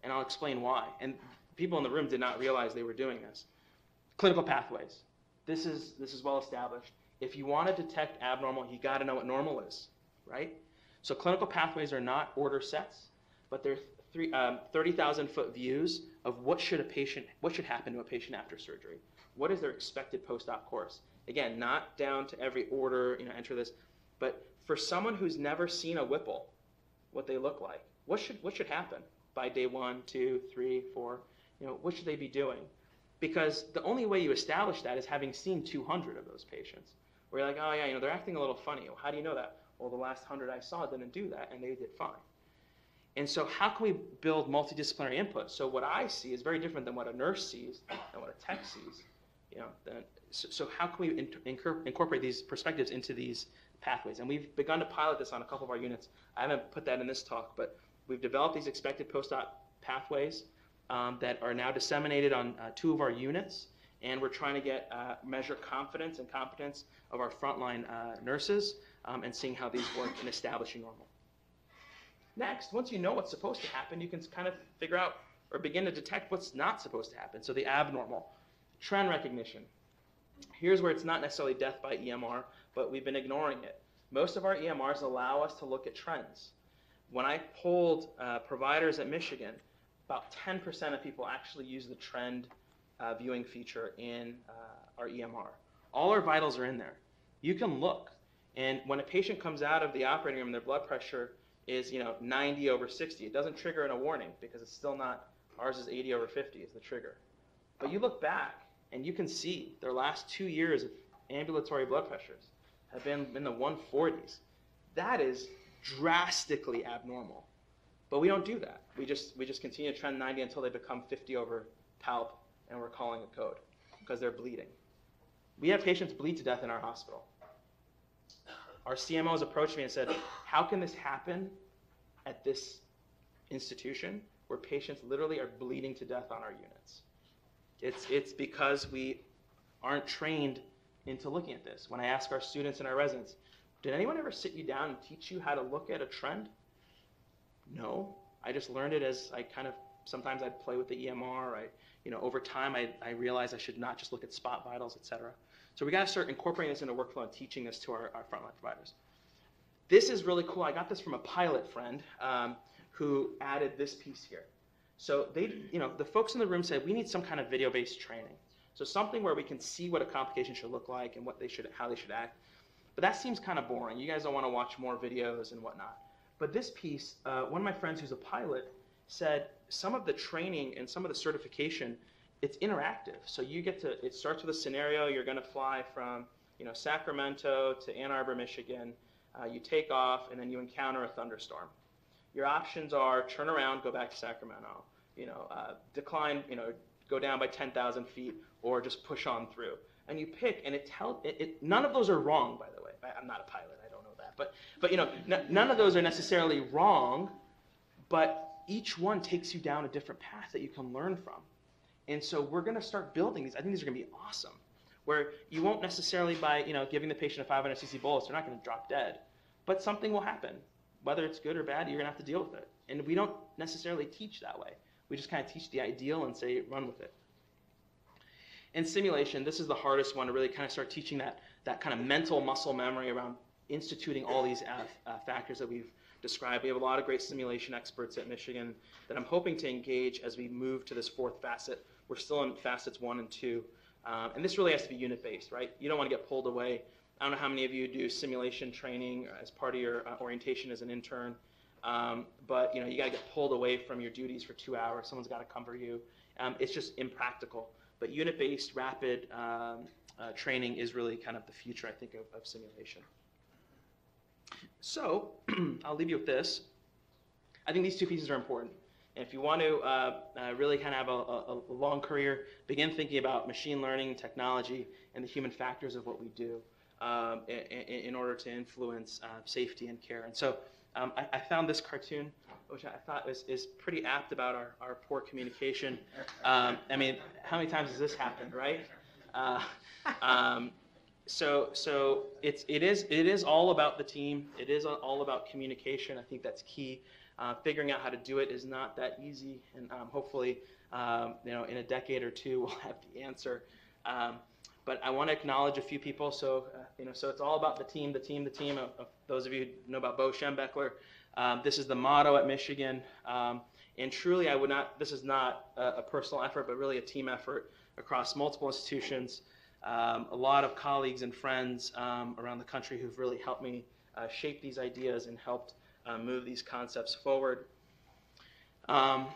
And I'll explain why. And people in the room did not realize they were doing this. Clinical pathways. This is, this is well established. If you want to detect abnormal, you got to know what normal is, right? So clinical pathways are not order sets, but they're three, um, 30,000 foot views of what should a patient, what should happen to a patient after surgery. What is their expected post-op course? Again, not down to every order, you know, enter this, but for someone who's never seen a Whipple, what they look like, what should what should happen by day one, two, three, four? You know, what should they be doing? Because the only way you establish that is having seen 200 of those patients. Where you're like, oh yeah, you know, they're acting a little funny. Well, how do you know that? Well, the last 100 I saw didn't do that, and they did fine. And so, how can we build multidisciplinary input? So, what I see is very different than what a nurse sees and what a tech sees. You know, then, so, so, how can we in, incorporate these perspectives into these pathways? And we've begun to pilot this on a couple of our units. I haven't put that in this talk, but we've developed these expected post-op pathways um, that are now disseminated on uh, two of our units, and we're trying to get uh, measure confidence and competence of our frontline uh, nurses um, and seeing how these work in establishing normal. Next, once you know what's supposed to happen, you can kind of figure out or begin to detect what's not supposed to happen. So the abnormal, trend recognition. Here's where it's not necessarily death by EMR, but we've been ignoring it. Most of our EMRs allow us to look at trends. When I polled uh, providers at Michigan, about 10% of people actually use the trend uh, viewing feature in uh, our EMR. All our vitals are in there. You can look. And when a patient comes out of the operating room, their blood pressure is, you know, 90 over 60. It doesn't trigger in a warning because it's still not, ours is 80 over 50 is the trigger. But you look back and you can see their last two years of ambulatory blood pressures have been in the 140s. That is drastically abnormal. But we don't do that. We just, we just continue to trend 90 until they become 50 over palp and we're calling a code because they're bleeding. We have patients bleed to death in our hospital. Our CMOs approached me and said, How can this happen at this institution where patients literally are bleeding to death on our units? It's, it's because we aren't trained into looking at this. When I ask our students and our residents, did anyone ever sit you down and teach you how to look at a trend? No. I just learned it as I kind of sometimes I'd play with the EMR. I, you know, over time I, I realized I should not just look at spot vitals, et cetera. So we got to start incorporating this into workflow and teaching this to our, our frontline providers. This is really cool. I got this from a pilot friend um, who added this piece here. So they, you know, the folks in the room said we need some kind of video-based training. So something where we can see what a complication should look like and what they should, how they should act. But that seems kind of boring. You guys don't want to watch more videos and whatnot. But this piece, uh, one of my friends who's a pilot said some of the training and some of the certification, it's interactive. So you get to, it starts with a scenario, you're going to fly from, you know, Sacramento to Ann Arbor, Michigan. Uh, you take off and then you encounter a thunderstorm. Your options are turn around, go back to Sacramento, you know, uh, decline, you know, go down by 10,000 feet, or just push on through. And you pick, and it tells, it, it, none of those are wrong, by the way. I, am not a pilot, But, but you know, n- none of those are necessarily wrong, but each one takes you down a different path that you can learn from. And so we're going to start building these. I think these are going to be awesome, where you won't necessarily by you know giving the patient a 500 cc bolus, they're not going to drop dead, but something will happen. Whether it's good or bad, you're going to have to deal with it. And we don't necessarily teach that way. We just kind of teach the ideal and say run with it. In simulation, this is the hardest one to really kind of start teaching that that kind of mental muscle memory around instituting all these uh, uh, factors that we've described. We have a lot of great simulation experts at Michigan that I'm hoping to engage as we move to this fourth facet. We're still in facets one and two. Um, and this really has to be unit based, right? You don't want to get pulled away. I don't know how many of you do simulation training as part of your uh, orientation as an intern. Um, but you know, you got to get pulled away from your duties for two hours. Someone's got to cover you. Um, it's just impractical. But unit-based, rapid um, uh, training is really kind of the future, I think, of, of simulation. So I'll leave you with this. I think these two pieces are important. And if you want to uh, uh, really kind of have a, a, a, long career, begin thinking about machine learning, technology, and the human factors of what we do um, in, in, order to influence uh, safety and care. And so um, I, I, found this cartoon, which I thought was, is pretty apt about our, our poor communication. Um, I mean, how many times has this happened, right? So so it's it is it is all about the team. It is all about communication. I think that's key. Uh, figuring out how to do it is not that easy, and um, hopefully, um, you know, in a decade or two, we'll have the answer. Um, but I want to acknowledge a few people. So uh, you know, so it's all about the team, the team, the team. Of, of those of you who know about Bo Schembechler, um, this is the motto at Michigan. Um, and truly, I would not. This is not a, a personal effort, but really a team effort across multiple institutions um, a lot of colleagues and friends um, around the country who've really helped me uh, shape these ideas and helped uh, move these concepts forward. Um,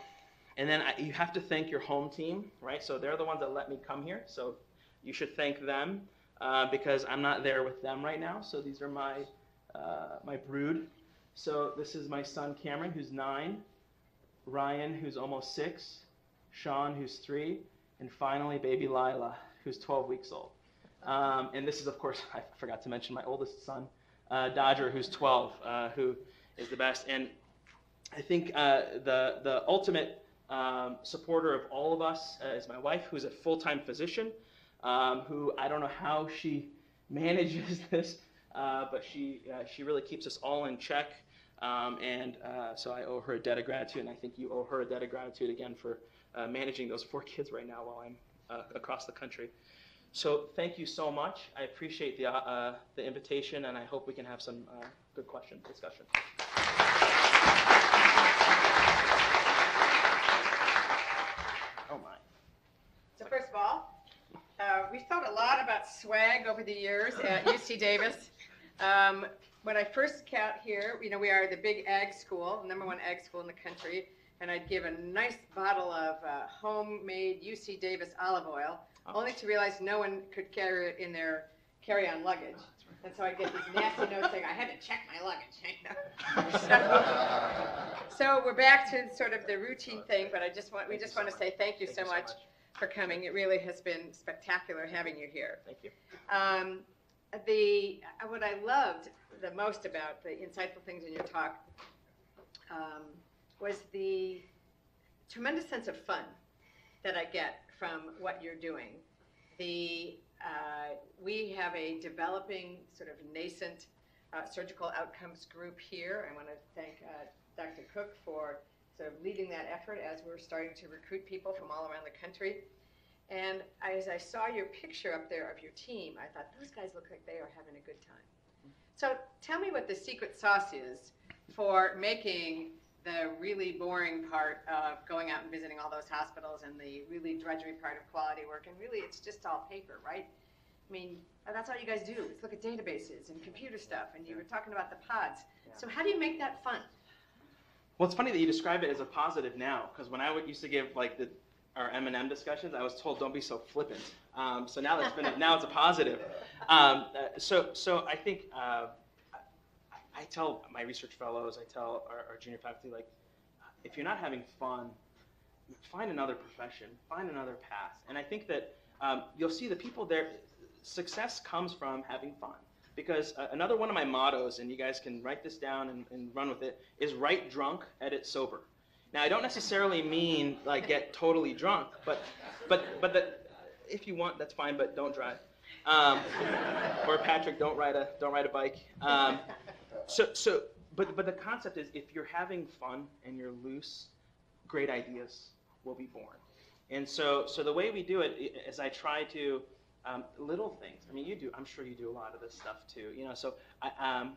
and then I, you have to thank your home team, right? So they're the ones that let me come here. So you should thank them uh, because I'm not there with them right now. So these are my uh, my brood. So this is my son Cameron, who's nine, Ryan, who's almost six, Sean, who's three, and finally baby Lila, who's 12 weeks old. Um, and this is, of course, I forgot to mention my oldest son, uh, Dodger, who's 12, uh, who is the best. And I think uh, the, the ultimate um, supporter of all of us uh, is my wife, who's a full time physician, um, who I don't know how she manages this, uh, but she, uh, she really keeps us all in check. Um, and so I owe her a debt of gratitude, and I think you owe her a debt of gratitude again for managing those four kids right now while I'm uh, across the country. So thank you so much. I appreciate the, uh, uh, the invitation, and I hope we can have some uh, good question discussion. Oh my. So first of all, uh, we've thought a lot about swag over the years at UC Davis. Um, when I first got here, you know, we are the big ag school, number one ag school in the country, and I'd give a nice bottle of uh, homemade UC Davis olive oil, only to realize no one could carry it in their carry-on luggage. And so I get these nasty notes saying I had to check my luggage. so, so we're back to sort of the routine thing, but I just want we just want to say thank you so much for coming. It really has been spectacular having you here. Thank you. Um, the what I loved the most about the insightful things in your talk um, was the tremendous sense of fun that I get from what you're doing. The uh, we have a developing sort of nascent uh, surgical outcomes group here. I want to thank uh, Dr. Cook for sort of leading that effort as we're starting to recruit people from all around the country. And as I saw your picture up there of your team, I thought those guys look like they are having a good time. So tell me what the secret sauce is for making the really boring part of going out and visiting all those hospitals and the really drudgery part of quality work. And really, it's just all paper, right? I mean, that's all you guys do is look at databases and computer stuff. And you were talking about the pods. So how do you make that fun? Well, it's funny that you describe it as a positive now, because when I would used to give like the our M and M discussions, I was told don't be so flippant. Um, so now that's been now it's a positive. Um, uh, so so I think uh, I, tell my research fellows, I tell our, our junior faculty like, if you're not having fun, find another profession, find another path. And I think that um, you'll see the people there. Success comes from having fun. Because uh, another one of my mottos, and you guys can write this down and, and run with it, is write drunk, edit sober. Now, I don't necessarily mean like get totally drunk, but but but the, if you want, that's fine, but don't drive. Um, or Patrick, don't ride a don't ride a bike. Um, so so but but the concept is if you're having fun and you're loose, great ideas will be born. And so so the way we do it is I try to um, little things. I mean, you do. I'm sure you do a lot of this stuff too. You know, so I um,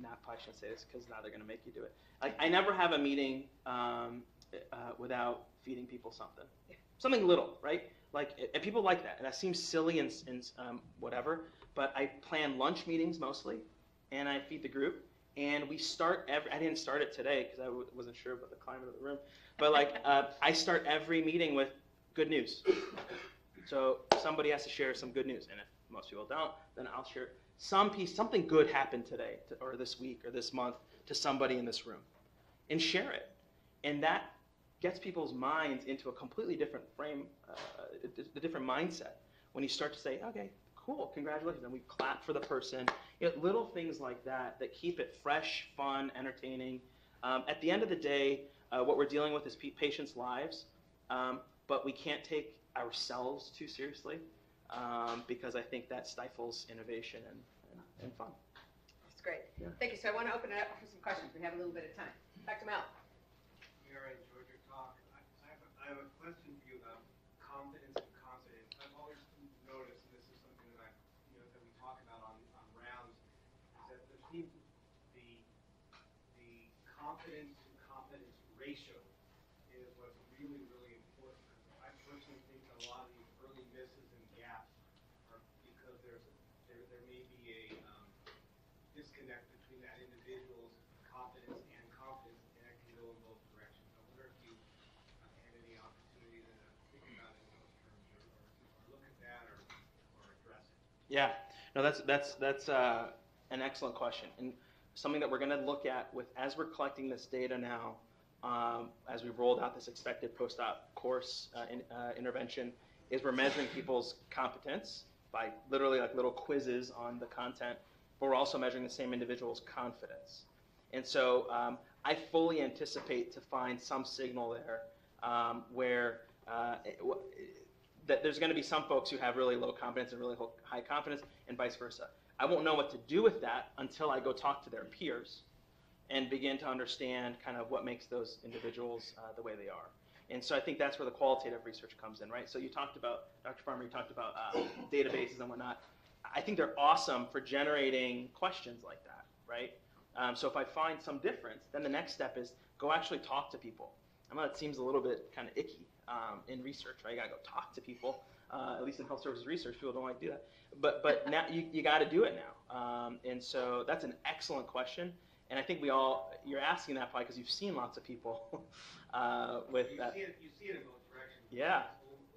not probably shouldn't say this because now they're going to make you do it. Like I never have a meeting um, uh, without feeding people something, something little, right? Like and people like that, and that seems silly and, and um, whatever. But I plan lunch meetings mostly, and I feed the group. And we start every. I didn't start it today because I w- wasn't sure about the climate of the room. But like uh, I start every meeting with good news. So somebody has to share some good news, and if most people don't, then I'll share some piece, something good happened today, to, or this week, or this month to somebody in this room, and share it, and that gets people's minds into a completely different frame, uh, a different mindset. When you start to say, okay, cool, congratulations, and we clap for the person. Little things like that that keep it fresh, fun, entertaining. Um, at the end of the day, uh, what we're dealing with is patients' lives, um, but we can't take ourselves too seriously um, because I think that stifles innovation and, and, and fun. That's great. Yeah. Thank you. So I want to open it up for some questions. We have a little bit of time. Dr. Mel. Amir, I enjoyed your talk. I I have, a- I have a question for you about confidence and confidence. I've always noticed, and this is something that I, you know, that we talk about on, on rounds, is that the team, the, the confidence to confidence ratio is what's really, really important. I personally think a lot of these early misses and gaps are because there's, there, there may be a, um, disconnect between that individual's confidence and confidence, and it can go in both directions. I wonder if you uh, had any opportunity to think about it in those terms, or, or, or look at that, or, or address it. Yeah, no, that's that's that's uh, an excellent question, and something that we're going to look at with as we're collecting this data now, um, as we've rolled out this expected post-op course uh, in, uh, intervention, is we're measuring people's competence by literally like little quizzes on the content, but we're also measuring the same individual's confidence. And so um, I fully anticipate to find some signal there um, where uh, it- that there's going to be some folks who have really low confidence and really high confidence, and vice versa. I won't know what to do with that until I go talk to their peers and begin to understand kind of what makes those individuals uh, the way they are. And so I think that's where the qualitative research comes in, right? So you talked about, Dr. Farmer, you talked about uh, databases and whatnot. I think they're awesome for generating questions like that, right? Um, so if I find some difference, then the next step is go actually talk to people. I know that seems a little bit kind of icky um, in research, right? You gotta go talk to people. Uh, at least in health services research, people don't like to do that. But but now you, you got to do it now. Um, and so that's an excellent question. And I think we all you're asking that probably because you've seen lots of people uh, with You that. see it, you see it in both directions. Yeah.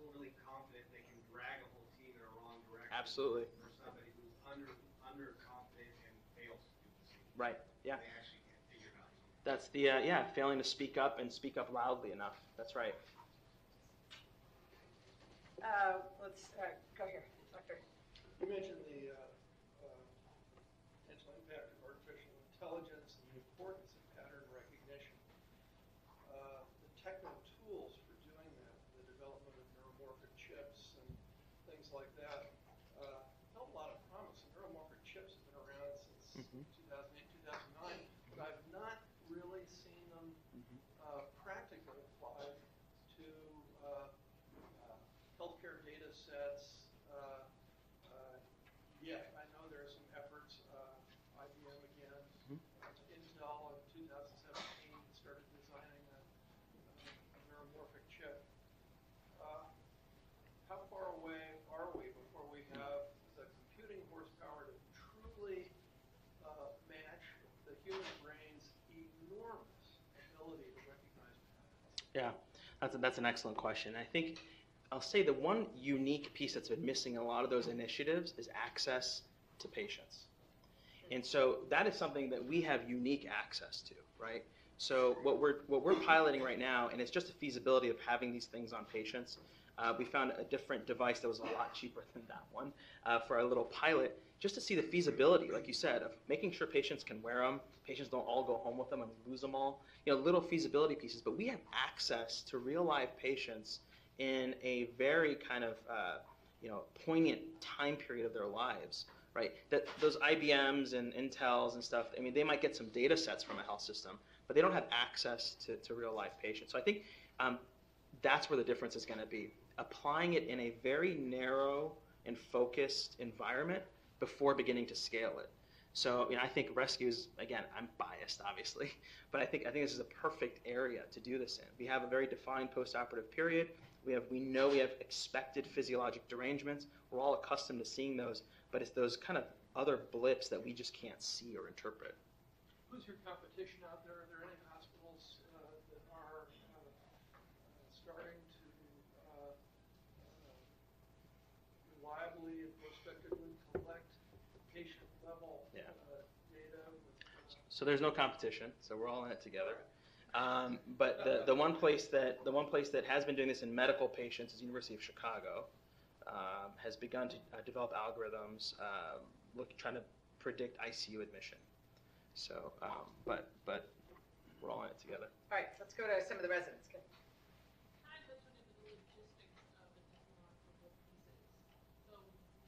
Overly confident, they can drag a whole team in a wrong direction. Absolutely. For somebody who's under, under underconfident and fails to do the same. Right. Yeah. They actually can't figure it out. That's the uh, yeah failing to speak up and speak up loudly enough. That's right. Uh, Let's uh, go here, Doctor. You mentioned the uh, potential impact of artificial intelligence and the importance of pattern recognition. Uh, The techno tools for doing that, the development of neuromorphic chips and things like that, uh, held a lot of promise. And Neuromorphic chips have been around since Mhm. 2008, 2009, but I've not really seen them Mhm. uh, practically applied to uh, uh, healthcare data sets. uh, uh, Yet, I know there are some efforts, uh, IBM again, Mhm. uh, Intel in 2017 started designing a a neuromorphic chip. Uh, How far away are we before we have the computing horsepower to truly uh, match the human brain's enormous ability to recognize patterns? Yeah, that's a, that's an excellent question. I think I'll say the one unique piece that's been missing in a lot of those initiatives is access to patients. And so that is something that we have unique access to, right? So what we're what we're piloting right now, and it's just a feasibility of having these things on patients. Uh, we found a different device that was a lot cheaper than that one uh, for our little pilot, just to see the feasibility, like you said, of making sure patients can wear them. Patients don't all go home with them and lose them all. You know, little feasibility pieces. But we have access to real live patients in a very kind of uh, you know poignant time period of their lives right that those ibms and intels and stuff i mean they might get some data sets from a health system but they don't have access to, to real life patients so i think um, that's where the difference is going to be applying it in a very narrow and focused environment before beginning to scale it so you know, I think rescues again. I'm biased, obviously, but I think I think this is a perfect area to do this in. We have a very defined postoperative period. We have we know we have expected physiologic derangements. We're all accustomed to seeing those, but it's those kind of other blips that we just can't see or interpret. Who's your competition out there? Are there any hospitals uh, that are uh, uh, starting to uh, uh, reliably and prospectively collect patient-level Yeah. uh, data? with, uh, So there's no competition. So we're all in it together. Um, but the, the one place that the one place that has been doing this in medical patients is University of Chicago. Um, has begun to uh, develop algorithms um, look trying to predict ICU admission. So, um, but but we're all in it together. All right, let's go to some of the residents. Go. Can I touch on the logistics of the technological pieces? So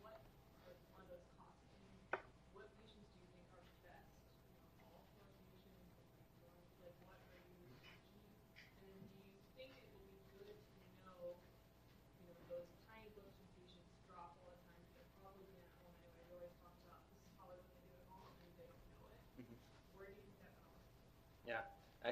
what are one of those costs? And what patients do you think are best? You know, all coordination, like what are you teaching? And then do you think it will be good to know, you know, those tiny blips when patients drop all the time, they're probably doing it at home anyway. We always talk about this is probably what they do at home and they don't know it. Mhm. Where do you think that balance?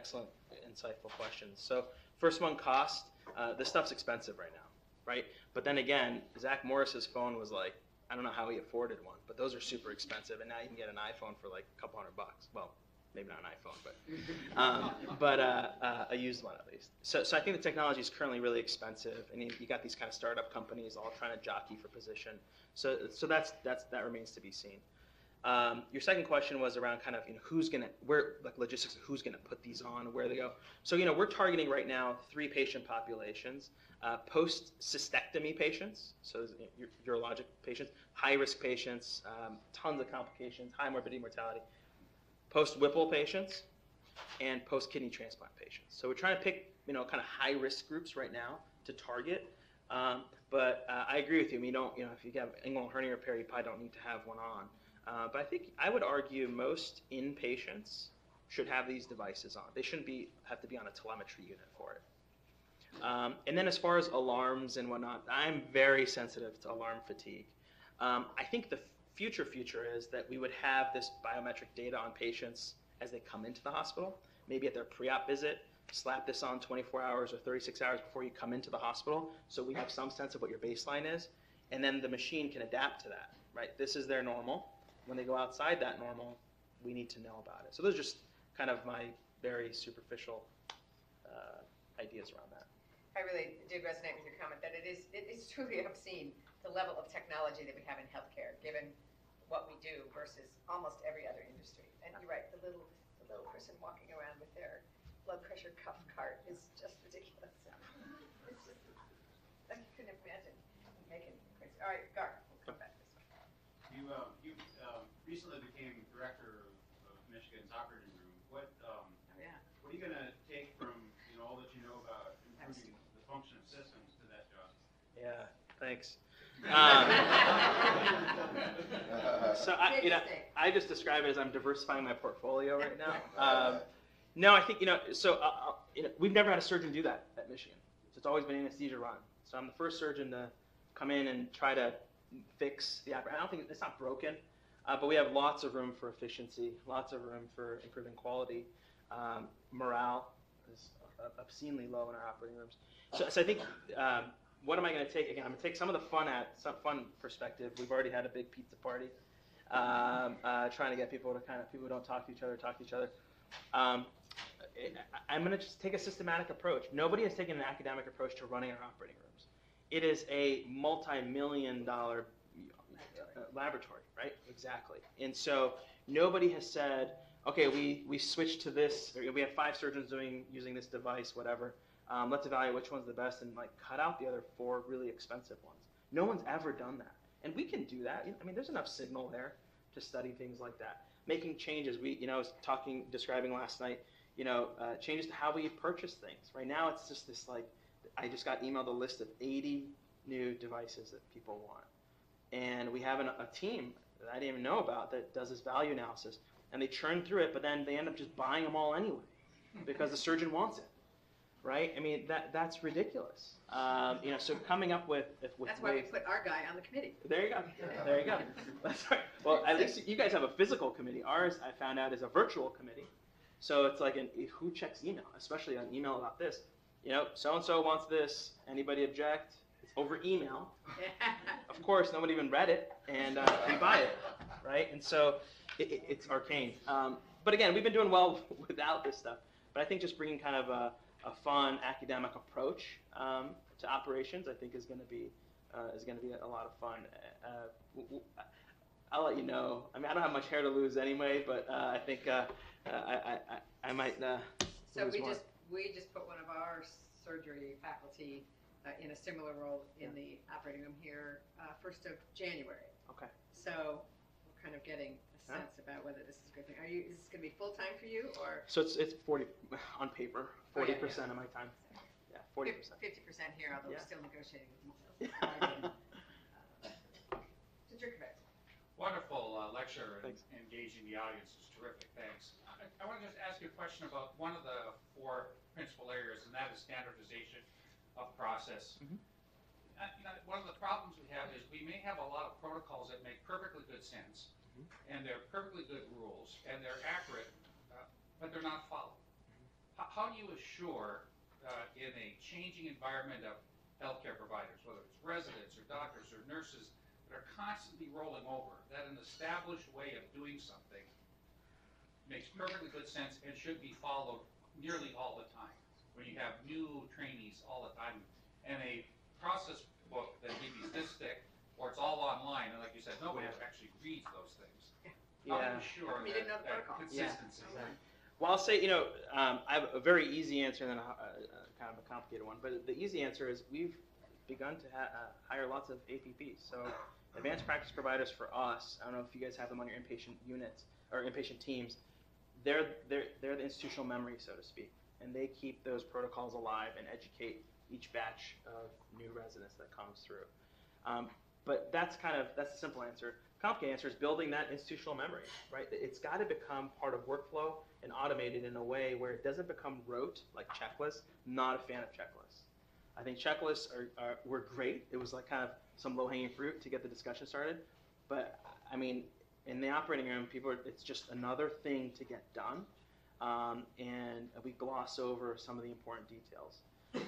Excellent, insightful questions. So first one, cost. Uh, this stuff's expensive right now, right? But then again, Zach Morris's phone was like, I don't know how he afforded one, but those are super expensive, and now you can get an iPhone for like a couple hundred bucks. Well, maybe not an iPhone, but um, but uh, uh, a used one at least. So, so I think the technology is currently really expensive, and you, you got these kind of startup companies all trying to jockey for position. So, so that's that's that remains to be seen. Um, your second question was around kind of you know who's gonna where like logistics who's gonna put these on, where they go. So you know we're targeting right now three patient populations: uh, post cystectomy patients, so ur- urologic patients, high risk patients, um, tons of complications, high morbidity mortality, post Whipple patients, and post kidney transplant patients. So we're trying to pick you know kind of high risk groups right now to target. Um, but uh, I agree with you. I mean, you don't you know if you have inguinal hernia repair, you probably don't need to have one on. Uh, but I think I would argue most inpatients should have these devices on. They shouldn't be have to be on a telemetry unit for it. Um, and then as far as alarms and whatnot, I'm very sensitive to alarm fatigue. Um, I think the future future is that we would have this biometric data on patients as they come into the hospital, maybe at their pre-op visit, slap this on 24 hours or 36 hours before you come into the hospital, so we have some sense of what your baseline is, and then the machine can adapt to that. Right? This is their normal. When they go outside that normal, we need to know about it. So those are just kind of my very superficial uh, ideas around that. I really did resonate with your comment that it is, it is truly obscene, the level of technology that we have in healthcare, given what we do versus almost every other industry. And you're right, the little, the little person walking around with their blood pressure cuff cart is just ridiculous. It's just, I couldn't imagine making crazy. All right, Gar, we'll come back this way. You, um, you, um, recently became director of, of Michigan's operating room. What, um, Oh, yeah. what are you gonna take from, you know, all that you know about improving the function of systems to that job? Yeah, thanks. Um, so I, you know, I just describe it as I'm diversifying my portfolio right now. Um, no, I think you know. So uh, uh, you know, we've never had a surgeon do that at Michigan. So it's always been anesthesia run. So I'm the first surgeon to come in and try to fix the operation. I don't think it's not broken, uh, but we have lots of room for efficiency, lots of room for improving quality. Um, morale is obscenely low in our operating rooms. So, so I think um, what am I going to take? Again, I'm going to take some of the fun at some fun perspective. We've already had a big pizza party, um, uh, trying to get people to kind of people who don't talk to each other talk to each other. Um, I'm going to just take a systematic approach. Nobody has taken an academic approach to running our operating rooms. It is a multi-million dollar laboratory, right? Exactly. And so nobody has said, okay, we, we switched to this, or we have five surgeons doing using this device, whatever. Um, let's evaluate which one's the best and like cut out the other four really expensive ones. No one's ever done that, and we can do that. I mean, there's enough signal there to study things like that. Making changes. We, you know, I was talking, describing last night. You know, uh, changes to how we purchase things. Right now, it's just this like, I just got emailed a list of 80 new devices that people want, and we have an, a team that I didn't even know about that does this value analysis, and they churn through it, but then they end up just buying them all anyway because the surgeon wants it right? I mean, that that's ridiculous. Um, you know, so coming up with if, with That's why we put our guy on the committee. There you go. There you go. That's right. Well, at least you guys have a physical committee. Ours, I found out, is a virtual committee. So it's like an who checks email, especially an email about this. You know, so and so wants this. Anybody object? Over email. Of course, no one even read it, and uh, we buy it, right? And so it, it, it's arcane. Um, but again, we've been doing well without this stuff. But I think just bringing kind of a, a fun academic approach um, to operations, I think, is going to be uh, is going to be a lot of fun. Uh, I'll let you know. I mean, I don't have much hair to lose anyway, but uh, I think uh, uh, I, I, I I might uh, So we more. just, we just put one of our surgery faculty uh, in a similar role in the operating room here, uh, first of January. Okay. So we're kind of getting a Yeah. sense about whether this is a good thing. Are you, is this gonna be full-time for you or? So it's it's forty on paper, Oh, forty yeah, yeah. percent of my time. Yeah, forty percent. Fifty percent here, although we're Yeah. still negotiating with Martin. Mr. Gervais. Wonderful uh, lecture and Thanks. engaging the audience is terrific, thanks. I, I want to just ask you a question about one of the four principal areas, and that is standardization of process. Mhm. Uh, you know, one of the problems we have is we may have a lot of protocols that make perfectly good sense, Mhm. and they're perfectly good rules, and they're accurate, uh, but they're not followed. How, how do you assure, uh, in a changing environment of healthcare providers, whether it's residents or doctors or nurses, that are constantly rolling over, that an established way of doing something makes perfectly good sense and should be followed nearly all the time. When you have new trainees all the time, and a process book that gives you this thick, or it's all online, and like you said, nobody actually reads those things. How do Yeah. you ensure You didn't know that, the that protocol. Yeah. consistency? Well, I'll say, you know, um, I have a very easy answer and then a, uh, uh, kind of a complicated one. But the easy answer is we've begun to ha- uh, hire lots of APPs. So advanced practice providers for us, I don't know if you guys have them on your inpatient units or inpatient teams. They're, they're, they're the institutional memory, so to speak. And they keep those protocols alive and educate each batch of new residents that comes through. Um, but that's kind of, that's the simple answer. Complicated answer is building that institutional memory, right? It's got to become part of workflow and automated in a way where it doesn't become rote, like checklists. Not a fan of checklists. I think checklists are, are were great. It was like kind of some low hanging fruit to get the discussion started. But I mean, in the operating room, people are, it's just another thing to get done, um, and we gloss over some of the important details.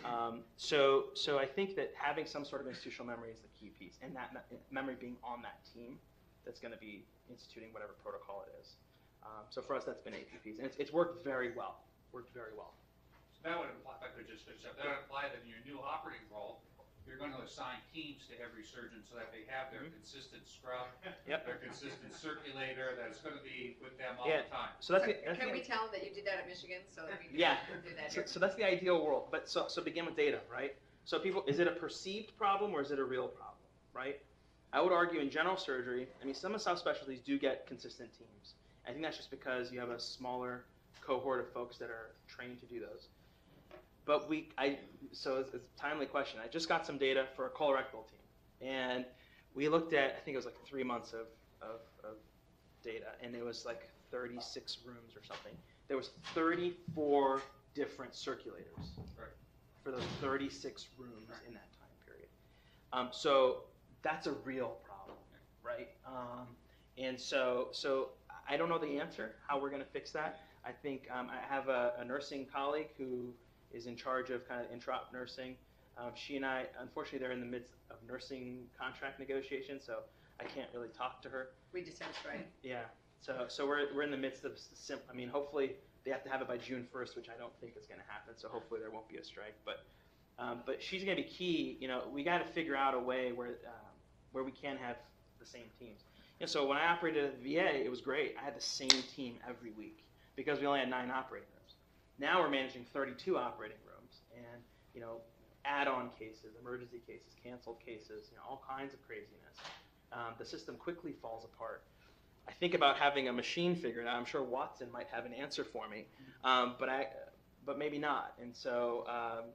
Um, so, so I think that having some sort of institutional memory is the key piece, and that me- memory being on that team that's going to be instituting whatever protocol it is. Um, so for us, that's been APPs, and it's, it's worked very well. Worked very well. So that would imply, if I could just that would imply that in your new operating role, you're going to assign teams to every surgeon so that they have their Mhm. consistent scrub, Yep. their consistent circulator, that's going to be with them all Yeah. the time. So that's, the, that's Can the, we tell them that you did that at Michigan, so that we can Yeah. do that So, here? so that's the ideal world. But so, so begin with data, right? So people, is it a perceived problem or is it a real problem, right? I would argue in general surgery, I mean, some of the subspecialties do get consistent teams. I think that's just because you have a smaller cohort of folks that are trained to do those. But we, I, so it's, it's a timely question. I just got some data for a colorectal team, and we looked at, I think it was like three months of, of, of data, and it was like 36 rooms or something. There was 34 different circulators Right. for those 36 rooms in that time period. Um, so that's a real problem, right? Um, and so, so I don't know the answer how we're going to fix that. I think um, I have a, a nursing colleague who is in charge of kind of intraop nursing. Um, she and I, unfortunately, they're in the midst of nursing contract negotiations, so I can't really talk to her. We just sound right. Yeah. So, so we're, we're in the midst of sim- I mean, hopefully they have to have it by June 1st, which I don't think is going to happen. So hopefully there won't be a strike. But, um, but she's going to be key. You know, we got to figure out a way where, um, where we can have the same teams. And so when I operated at the VA, it was great. I had the same team every week because we only had nine operating rooms. Now we're managing 32 operating rooms and, you know, add-on cases, emergency cases, canceled cases, you know, all kinds of craziness. Um, the system quickly falls apart. I think about having a machine figured out. I'm sure Watson might have an answer for me, um, but I, but maybe not. And so, um,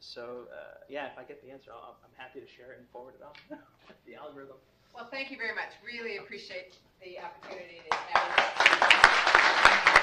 so uh, yeah, if I get the answer, I'll, I'm happy to share it and forward it on the algorithm. Well, thank you very much. Really appreciate the opportunity to have.